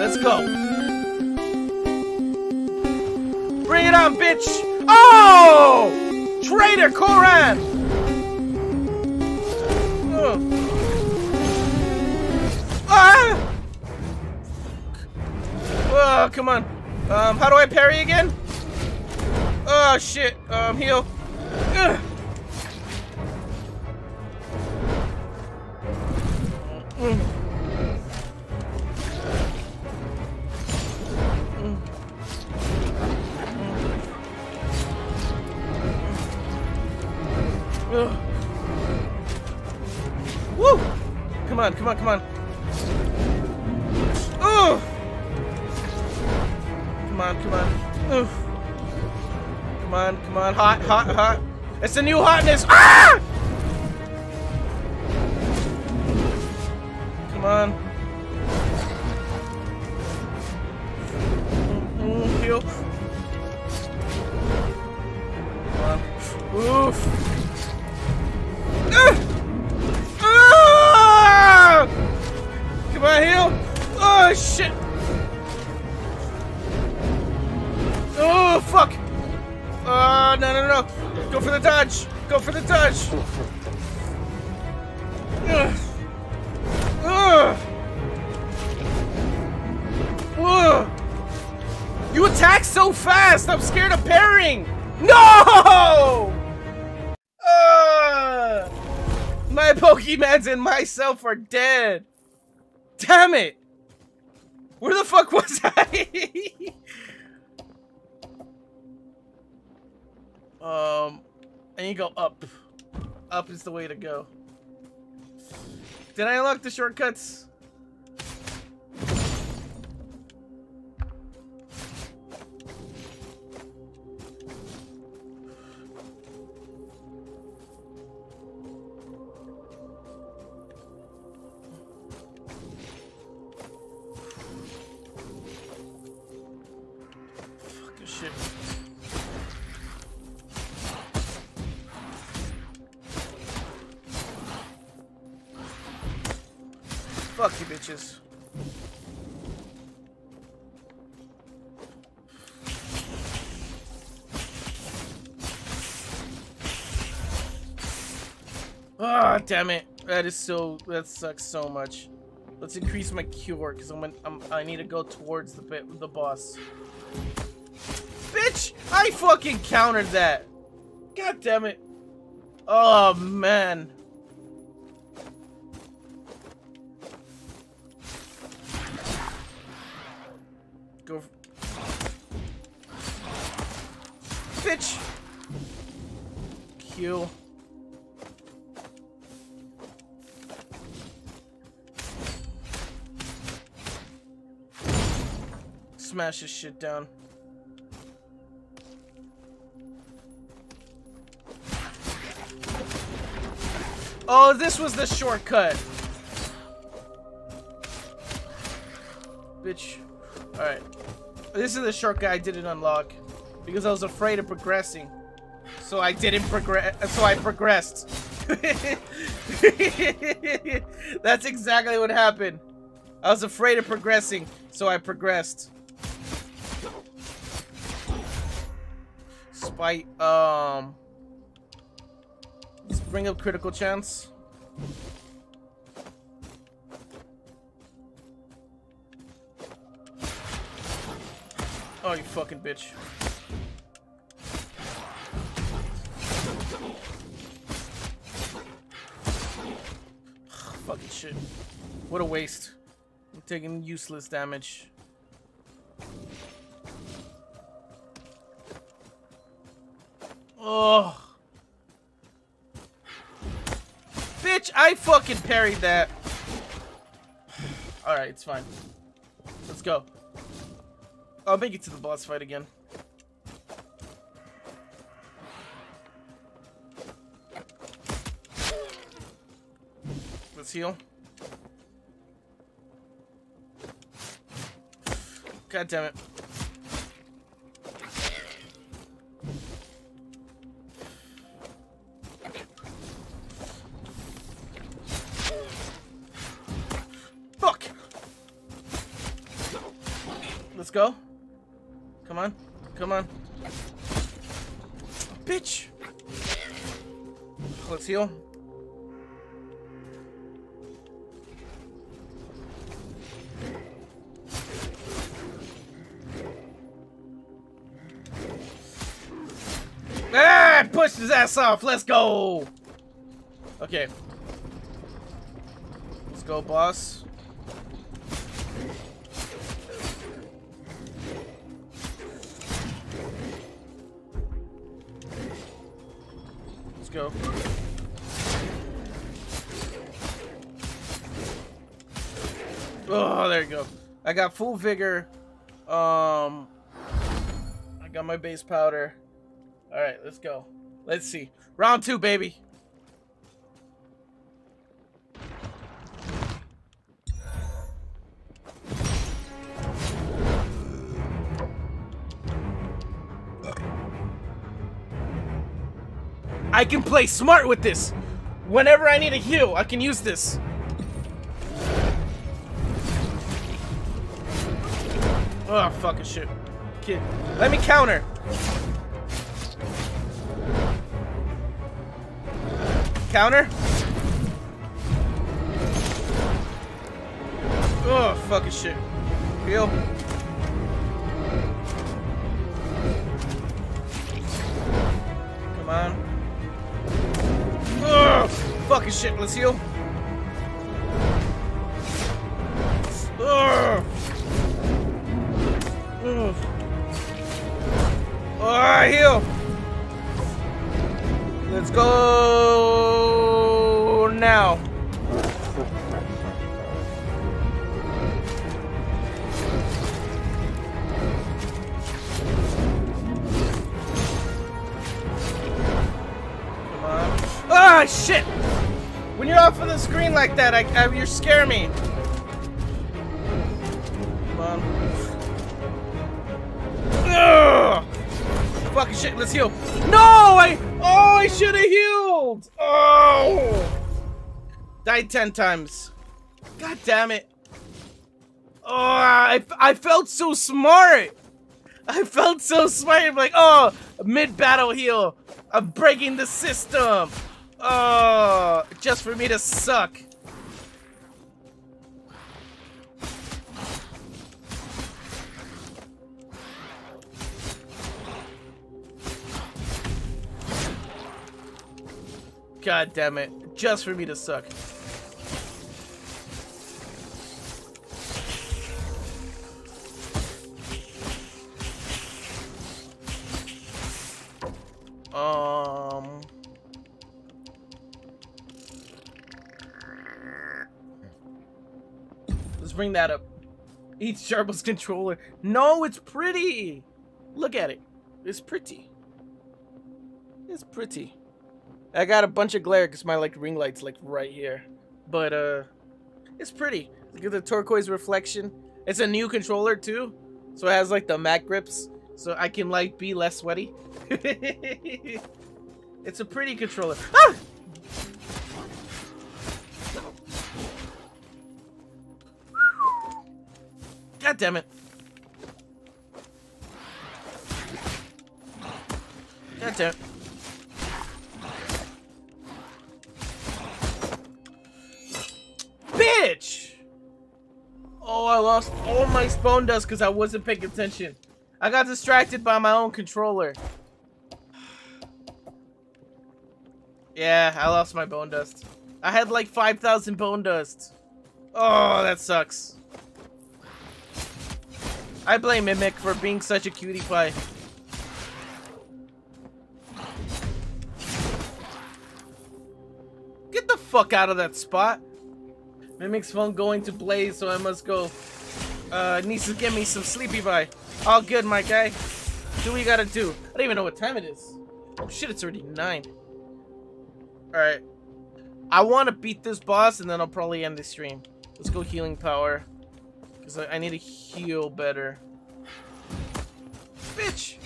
Let's go. Bring it on, bitch! Oh! Traitor Koran! Oh, come on. Um, how do I parry again? Oh, shit. Um, heal. Ugh. Woo! Come on, come on, come on. Oh! Come on, come on. Ugh. Come on, come on. Hot, hot, hot. It's the new hotness. Ah! Come on. Heal. Come on. Oof. Ah! Ah! Come on, heal. Oh, shit. Oh, fuck. Oh, no, no, no. Go for the dodge. Go for the dodge. Ugh. Ugh. Ugh. You attack so fast. I'm scared of parrying. No! Ugh. My Pokemons and myself are dead. Damn it. Where the fuck was I? <laughs> um, and you go up. Up is the way to go. Did I unlock the shortcuts? Ah, damn it. That is so, that sucks so much. Let's increase my cure, because I'm, I'm, I need to go towards the, bit, the boss. Bitch! I fucking countered that! God damn it. Oh, man. Go. Bitch! Q. Smash this shit down. Oh, this was the shortcut. Bitch. Alright. This is the shortcut I didn't unlock. Because I was afraid of progressing. So I didn't progress. So I progressed. <laughs> That's exactly what happened. I was afraid of progressing. So I progressed. Spite. Um. Let's bring up critical chance. Oh, you fucking bitch. fucking shit. What a waste. I'm taking useless damage. Oh. Bitch, I fucking parried that. Alright, it's fine. Let's go. I'll make it to the boss fight again. Let's heal. God damn it. Come on. Bitch! Let's heal. Ah! Pushed his ass off. Let's go. Okay. Let's go, boss. got full vigor. Um, I got my base powder. All right, let's go. Let's see. Round two, baby. I can play smart with this. Whenever I need a heal, I can use this. Oh, fucking shit. Kid, let me counter. Counter. Oh, fucking shit. Heal. Come on. Ugh, fucking shit, let's heal. Ugh. Ugh. Alright, heal. Let's go now. Ah, shit! When you're off of the screen like that, I, I, you scare me. Ugh! Fucking shit, let's heal. No! I Oh, I should have healed! Oh! Died 10 times. God damn it. Oh, I, I felt so smart. I felt so smart. I'm like, oh, mid battle heal. I'm breaking the system. Oh, just for me to suck. God damn it. Just for me to suck. Um. Let's bring that up. Each Sharple's controller. No, it's pretty. Look at it. It's pretty. It's pretty. I got a bunch of glare because my like ring light's like right here. But uh it's pretty. Look at the turquoise reflection. It's a new controller too. So it has like the matte grips. So I can like be less sweaty. <laughs> it's a pretty controller. Ah! God damn it. God damn it. Bitch! Oh, I lost all my bone dust because I wasn't paying attention. I got distracted by my own controller. <sighs> Yeah, I lost my bone dust. I had like 5,000 bone dust. Oh, that sucks. I blame Mimic for being such a cutie pie. Get the fuck out of that spot. Mimic's phone going to blaze, so I must go. Uh, needs to get me some sleepy pie. All good, my guy. Do you gotta do. I don't even know what time it is. Oh shit, it's already 9. Alright. I want to beat this boss, and then I'll probably end the stream. Let's go healing power. Because I, I need to heal better. Bitch!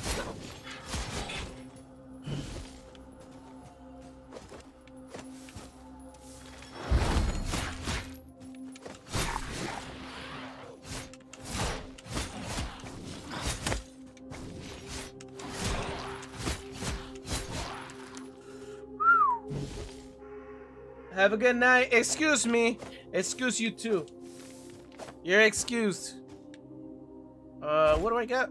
Have a good night. Excuse me. Excuse you too. You're excused. Uh, what do I got?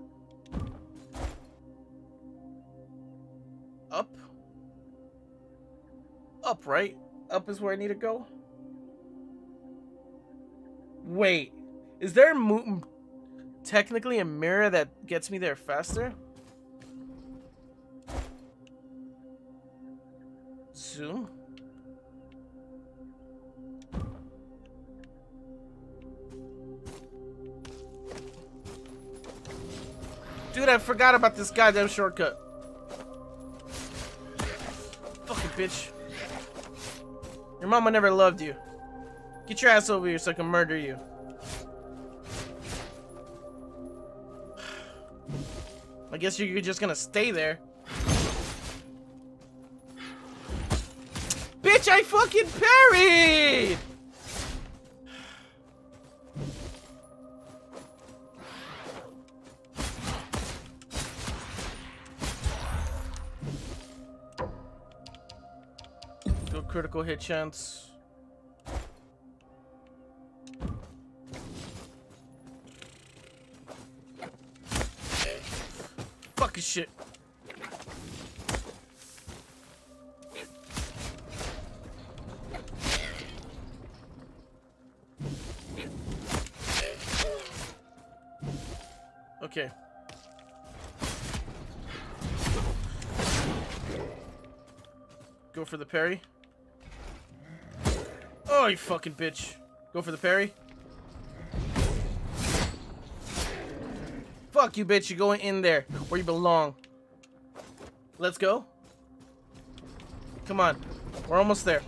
Up? Up, right? Up is where I need to go? Wait. Is there technically a mirror that gets me there faster? Zoom? Dude, I forgot about this goddamn shortcut. Fucking bitch. Your mama never loved you. Get your ass over here so I can murder you. I guess you're just gonna stay there. bitch, I fucking parried! Critical hit chance. Fucking shit. Okay. Go for the parry. Oh, you fucking bitch. Go for the parry. Fuck you, bitch. You're going in there where you belong. Let's go. Come on. We're almost there.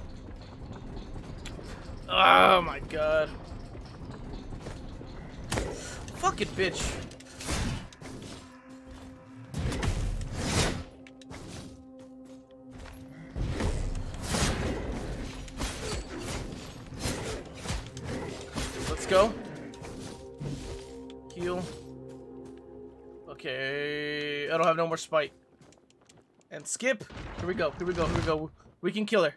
Oh my god. Fucking bitch. More spite. And skip. Here we go. Here we go. Here we go. We can kill her.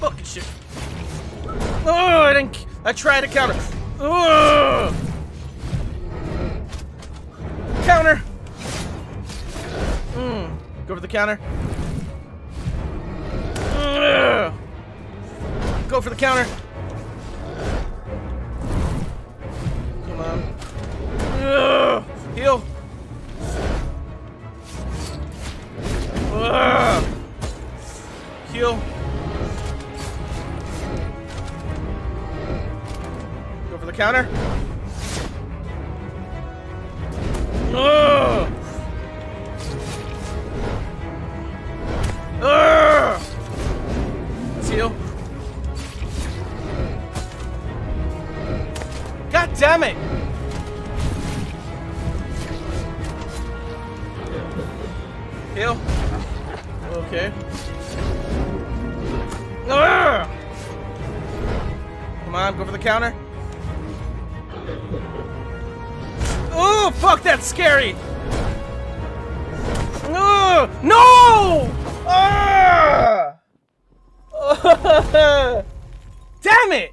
Fucking shit. Oh, I didn't. I tried to counter. Oh! Counter. Mm. Go for the counter. Go for the counter. Come on. Heal. Ugh. Heal. Go for the counter. Ugh. Ugh. Let's heal. God damn it! Okay. Ugh! Come on, go for the counter. Oh, fuck, that's scary! Ugh! No! Ah! <laughs> Damn it!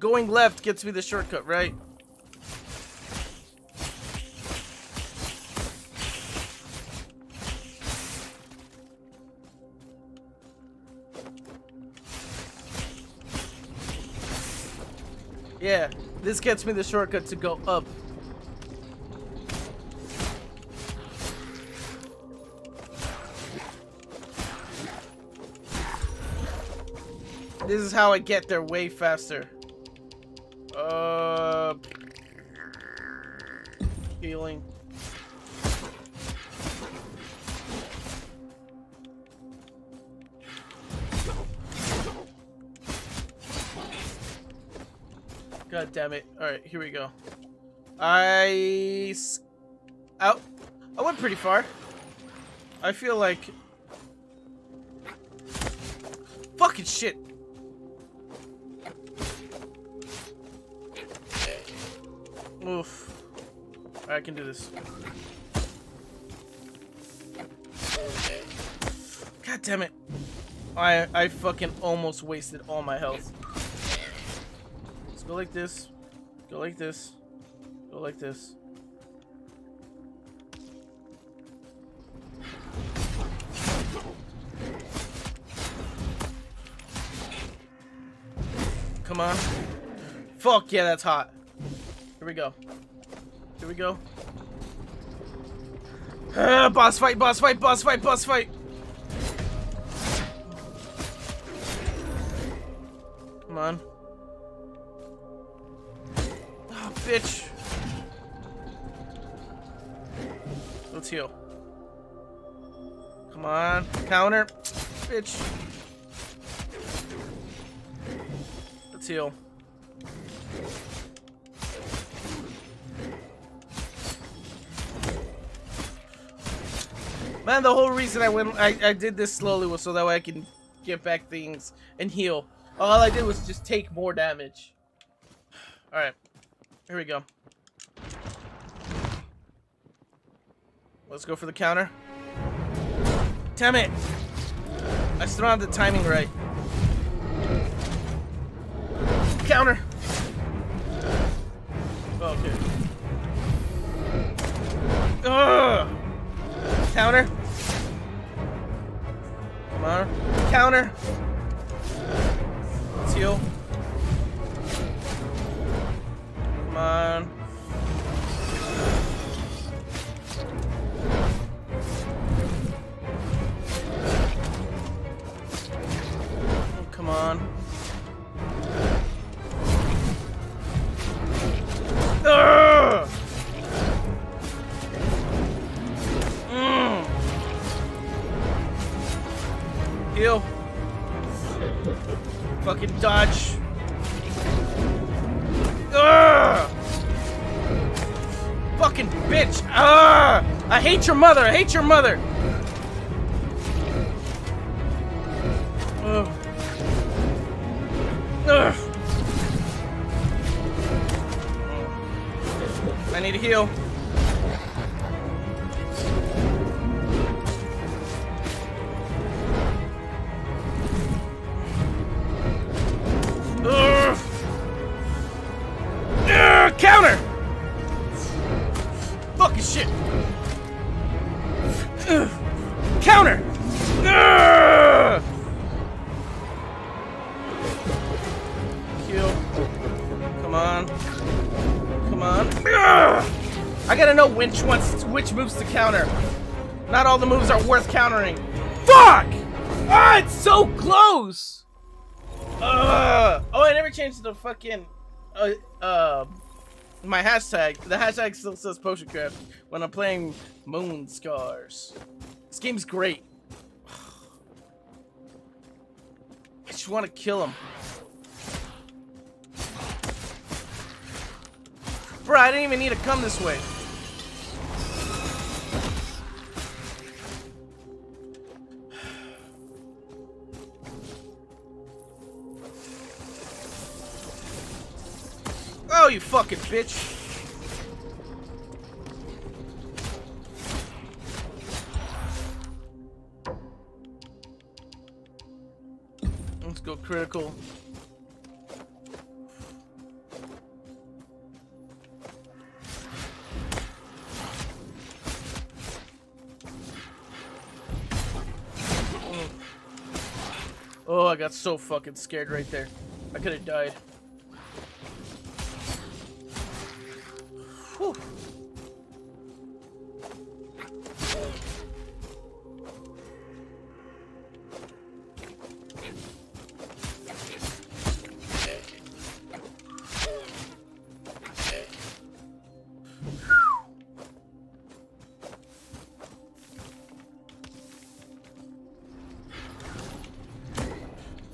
Going left gets me the shortcut, right? This gets me the shortcut to go up. This is how I get there way faster. Uh, healing. God damn it. Alright, here we go. I... Out. I went pretty far. I feel like... Fucking shit. Oof. I can do this. God damn it. I I fucking almost wasted all my health. Go like this. Go like this. Go like this. Come on. Fuck yeah, that's hot. Here we go. Here we go. Ah, boss fight, boss fight, boss fight, boss fight. Come on. Bitch. Let's heal. Come on. Counter. Bitch. Let's heal. Man, the whole reason I went, I, I did this slowly was so that way I can get back things and heal. All I did was just take more damage. All right, here we go. Let's go for the counter. Damn it! I still don't have the timing right. Counter. Oh, okay. Ugh. Counter. Come on. Counter. Let's heal. On. Oh, come on. Ugh! Mm. Heal. Fucking dodge. Ugh! Fucking bitch. Ah! I hate your mother. I hate your mother. Ugh. Ugh. I need a heal. Counter. Not all the moves are worth countering. Fuck! Ah, it's so close! Ugh. Oh, I never changed the fucking, uh, uh, my hashtag. The hashtag still says PotionCraft when I'm playing Moonscars. This game's great. I just want to kill him. Bro, I didn't even need to come this way. Oh, you fucking bitch. Let's go critical. Oh, I got so fucking scared right there. I could have died. Whew.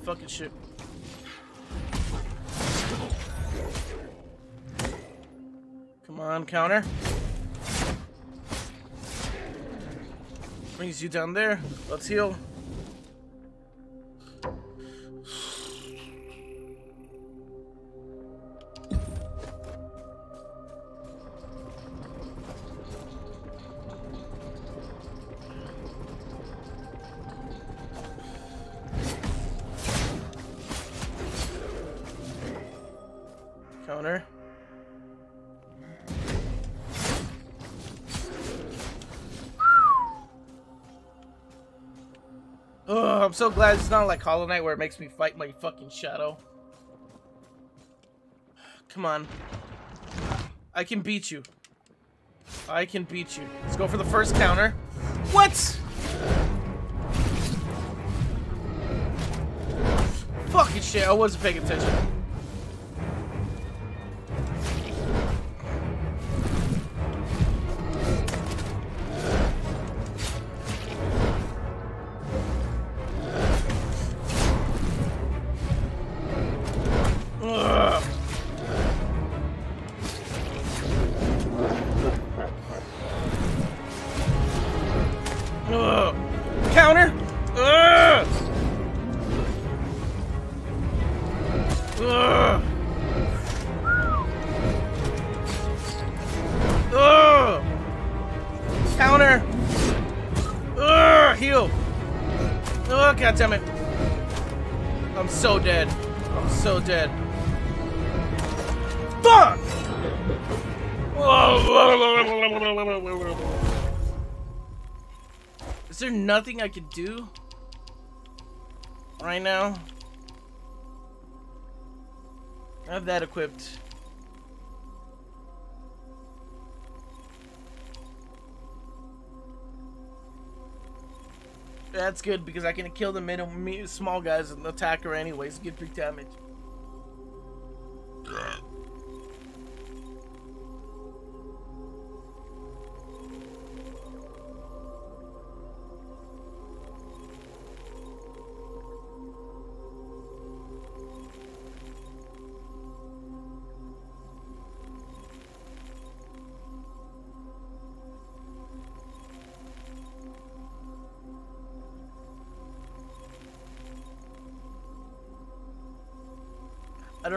Fucking shit. On, counter. Brings you down there. Let's heal. So glad it's not like Hollow Knight where it makes me fight my fucking shadow. Come on. I can beat you. I can beat you. Let's go for the first counter. What? Fucking shit, I wasn't paying attention. Nothing I could do right now? I have that equipped. That's good because I can kill the middle, small guys and attack her anyways. Get big damage.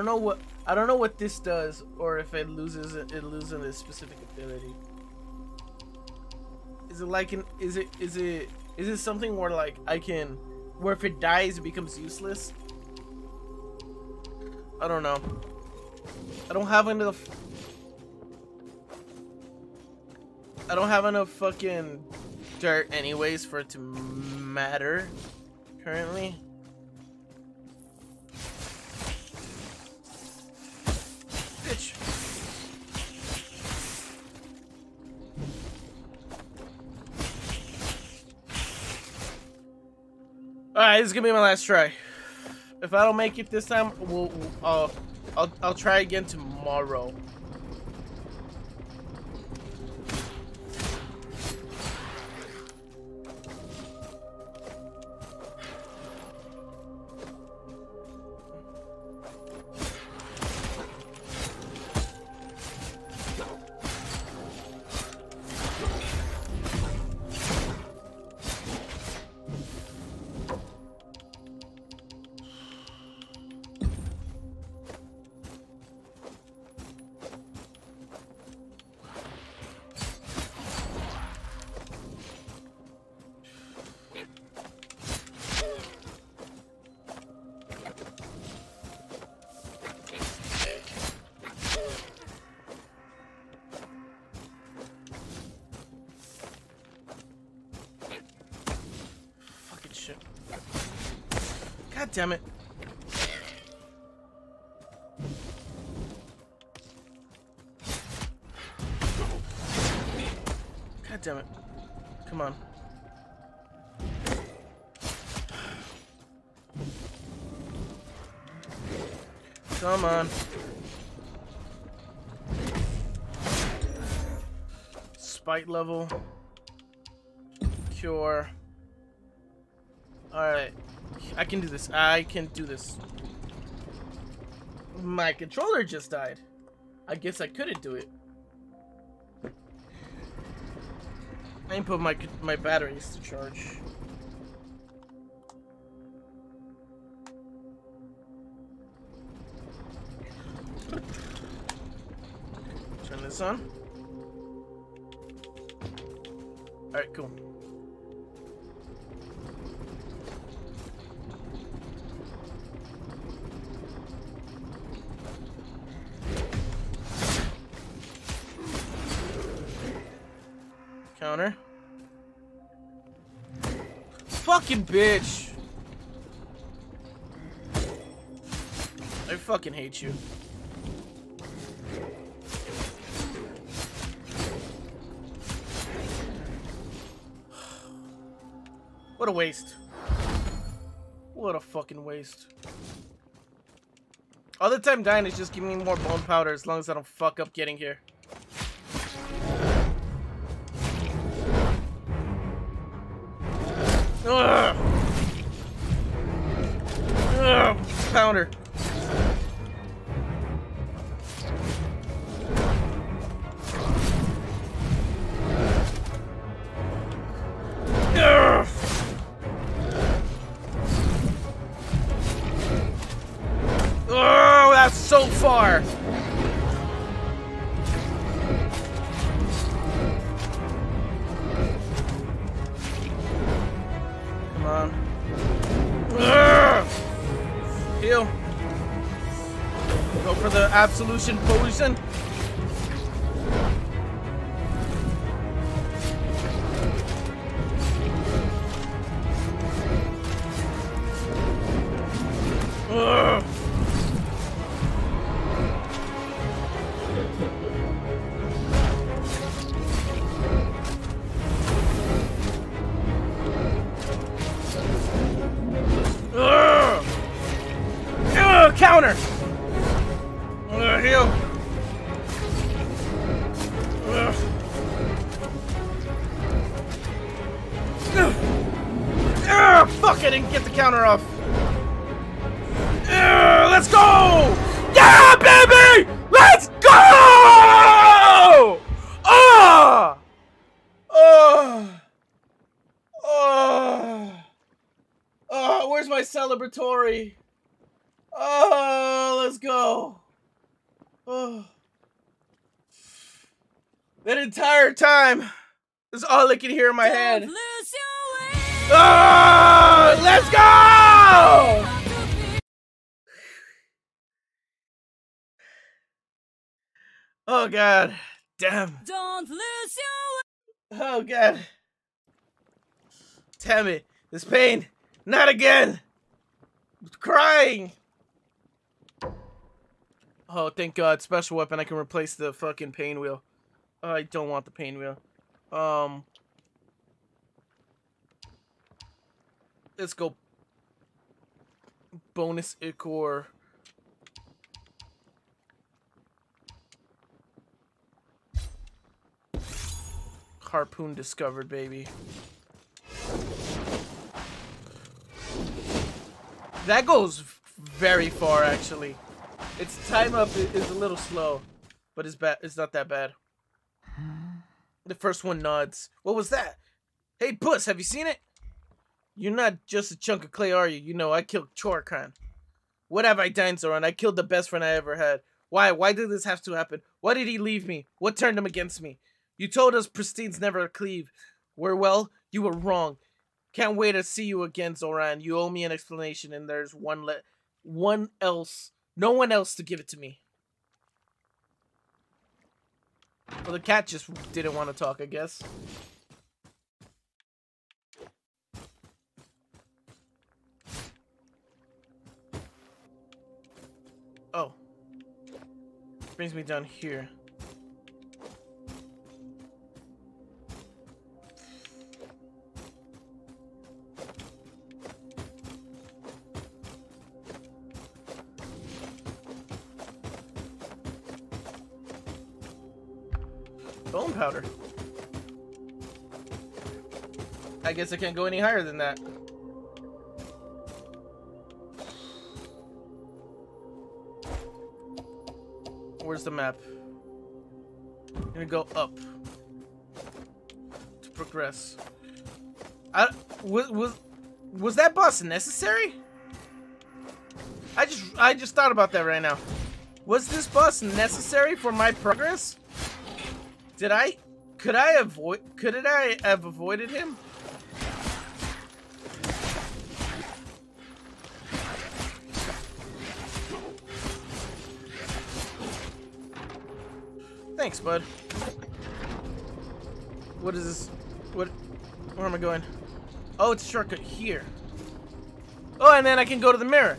Know what I don't know what this does, or if it loses it, loses a specific ability. Is it like an? Is it is it is it something where like I can, where if it dies it becomes useless? I don't know. I don't have enough. I don't have enough fucking dirt anyways for it to matter currently. Alright, this is gonna be my last try. If I don't make it this time, we'll, we'll uh, I'll, I'll try again tomorrow. God damn it. God damn it. Come on. Come on. Spite level. Cure. I can do this. I can do this. My controller just died. I guess I couldn't do it. I didn't put my my batteries to charge. Turn this on. Alright, cool. Fucking bitch. I fucking hate you. <sighs> What a waste. What a fucking waste. All the time dying is just giving me more bone powder as long as I don't fuck up getting here. Pounder. Absolution that's all I can hear in my head. Oh, let's go! Oh god, damn. Don't lose your Oh god. Damn it. This pain. Not again. I'm crying. Oh, thank god. Special weapon. I can replace the fucking pain wheel. I don't want the pain wheel. Um. Let's go. Bonus Ichor. Harpoon discovered, baby. That goes very far, actually. Its time up is a little slow, but it's bad. It's not that bad. The first one nods. What was that? Hey, Puss, have you seen it? You're not just a chunk of clay, are you? You know, I killed Chorkan. What have I done, Zoran? I killed the best friend I ever had. Why? Why did this have to happen? Why did he leave me? What turned him against me? You told us pristines never cleave. Where, well, you were wrong. Can't wait to see you again, Zoran. You owe me an explanation, and there's one le- one else, no one else to give it to me. Well, the cat just didn't want to talk, I guess. Brings me down here. Bone powder. I guess I can't go any higher than that. The map? I'm gonna go up to progress. I was was was that boss necessary? I just I just thought about that right now. Was this boss necessary for my progress? Did I could I avoid could I have avoided him? Thanks, bud. What is this? What? Where am I going? Oh, it's a shortcut here. Oh, and then I can go to the mirror.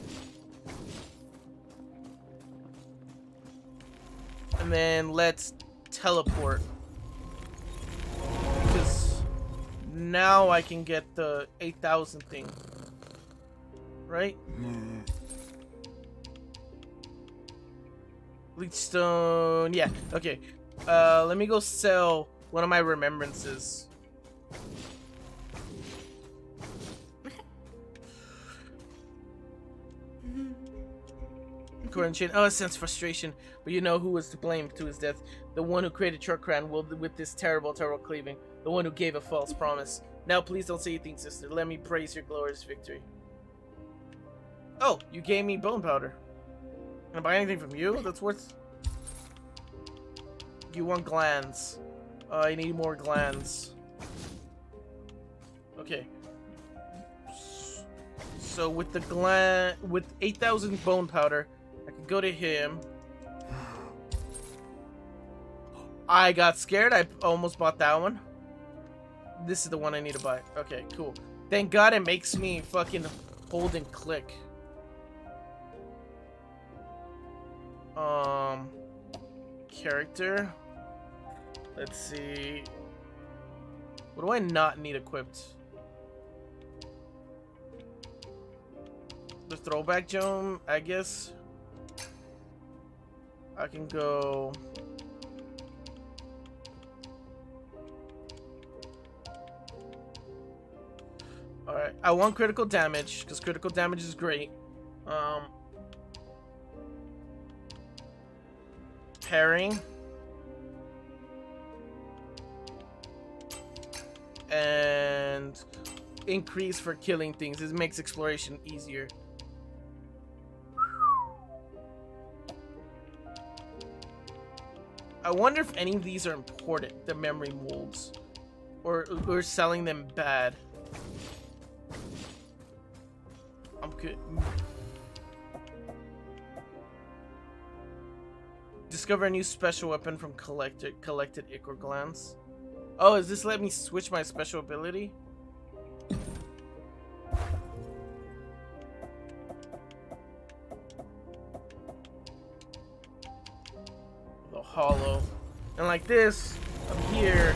And then let's teleport. Because now I can get the 8,000 thing. Right? Leechstone. Yeah, okay. Uh, let me go sell one of my remembrances. Corin Oh, sense frustration, but you know who was to blame to his death. The one who created Chorkran will with this terrible, terrible cleaving. The one who gave a false promise. Now, please don't say anything, sister. Let me praise your glorious victory. Oh, you gave me bone powder. Can I buy anything from you that's worth... You want glands. Uh, I need more glands. Okay. So with the gland... With 8,000 bone powder, I can go to him. I got scared. I almost bought that one. This is the one I need to buy. Okay, cool. Thank God it makes me fucking hold and click. Um, character. Let's see. What do I not need equipped? The throwback gem, I guess. I can go. Alright, I want critical damage, because critical damage is great. Um, pairing. And increase for killing things. This makes exploration easier. I wonder if any of these are important, the memory molds. Or we're selling them bad. I'm good. Discover a new special weapon from collected collected ichor glands. Oh, is this let me switch my special ability? The hollow. And like this, I'm here,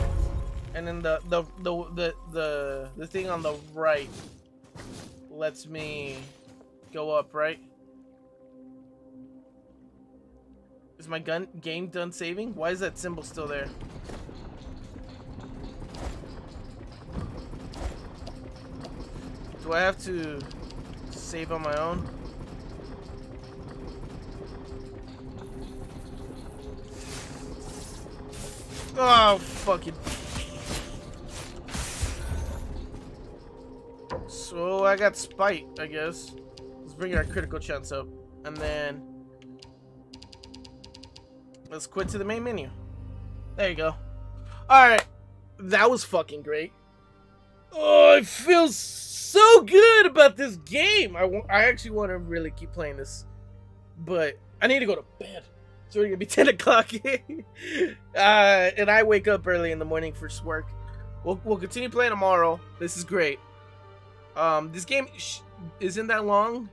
and then the the the the the, the thing on the right lets me go up, right? Is my gun game done saving? Why is that symbol still there? Do I have to save on my own? Oh, fucking. So I got spite, I guess. Let's bring our critical chance up. And then let's quit to the main menu. There you go. Alright. That was fucking great. Oh, I feel so good about this game. I, I actually want to really keep playing this. But I need to go to bed. It's already going to be <laughs> 10 o'clock. <laughs> uh, and I wake up early in the morning for work. We'll, we'll continue playing tomorrow. This is great. Um, this game isn't that long.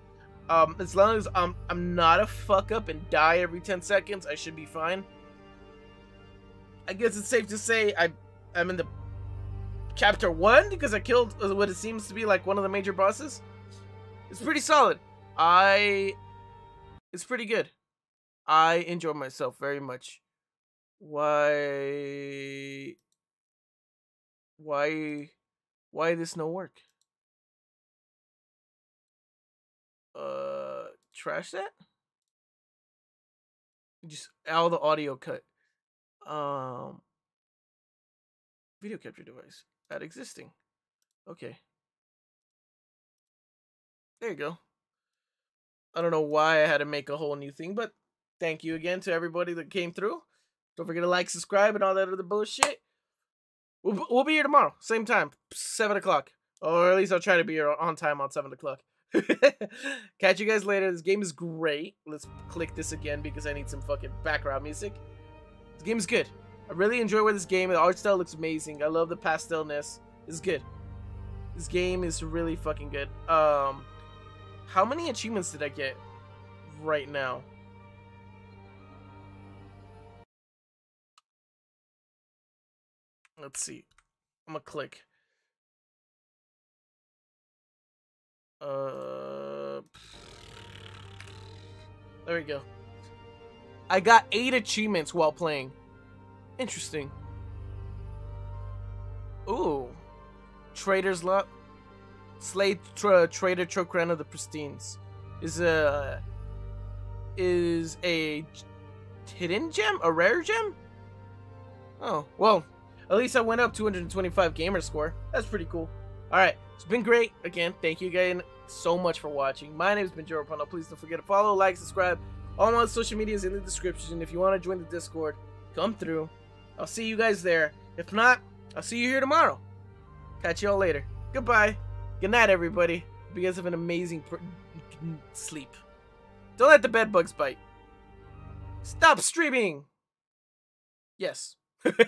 Um, as long as I'm I'm not a fuck up and die every 10 seconds, I should be fine. I guess it's safe to say I I'm in the chapter one because I killed what it seems to be like one of the major bosses. It's pretty solid. I it's pretty good. I enjoy myself very much. Why why why this no work? Uh trash that? Just all the audio cut. Um video capture device at existing. Okay. There you go. I don't know why I had to make a whole new thing, but thank you again to everybody that came through. Don't forget to like, subscribe, and all that other bullshit. We'll, we'll be here tomorrow, same time, 7 o'clock. Or at least I'll try to be here on time on 7 o'clock. <laughs> Catch you guys later. This game is great. Let's click this again because I need some fucking background music. This game is good. I really enjoy where this game. The art style looks amazing. I love the pastelness. It's good. This game is really fucking good. Um, how many achievements did I get right now? Let's see. I'm gonna click. Uh, there we go. I got eight achievements while playing. Interesting. Ooh. Trader's Luck. Slay tra- Trader of the Pristines. Is a is a hidden gem? A rare gem? Oh, well, at least I went up 225 gamer score. That's pretty cool. Alright, it's been great. Again, thank you again so much for watching. My name has been Joe. Please don't forget to follow, like, subscribe. All my social media is in the description. If you want to join the Discord, come through. I'll see you guys there. If not, I'll see you here tomorrow. Catch y'all later. Goodbye. Good night, everybody. You guys have an amazing sleep. Don't let the bed bugs bite. Stop streaming. Yes.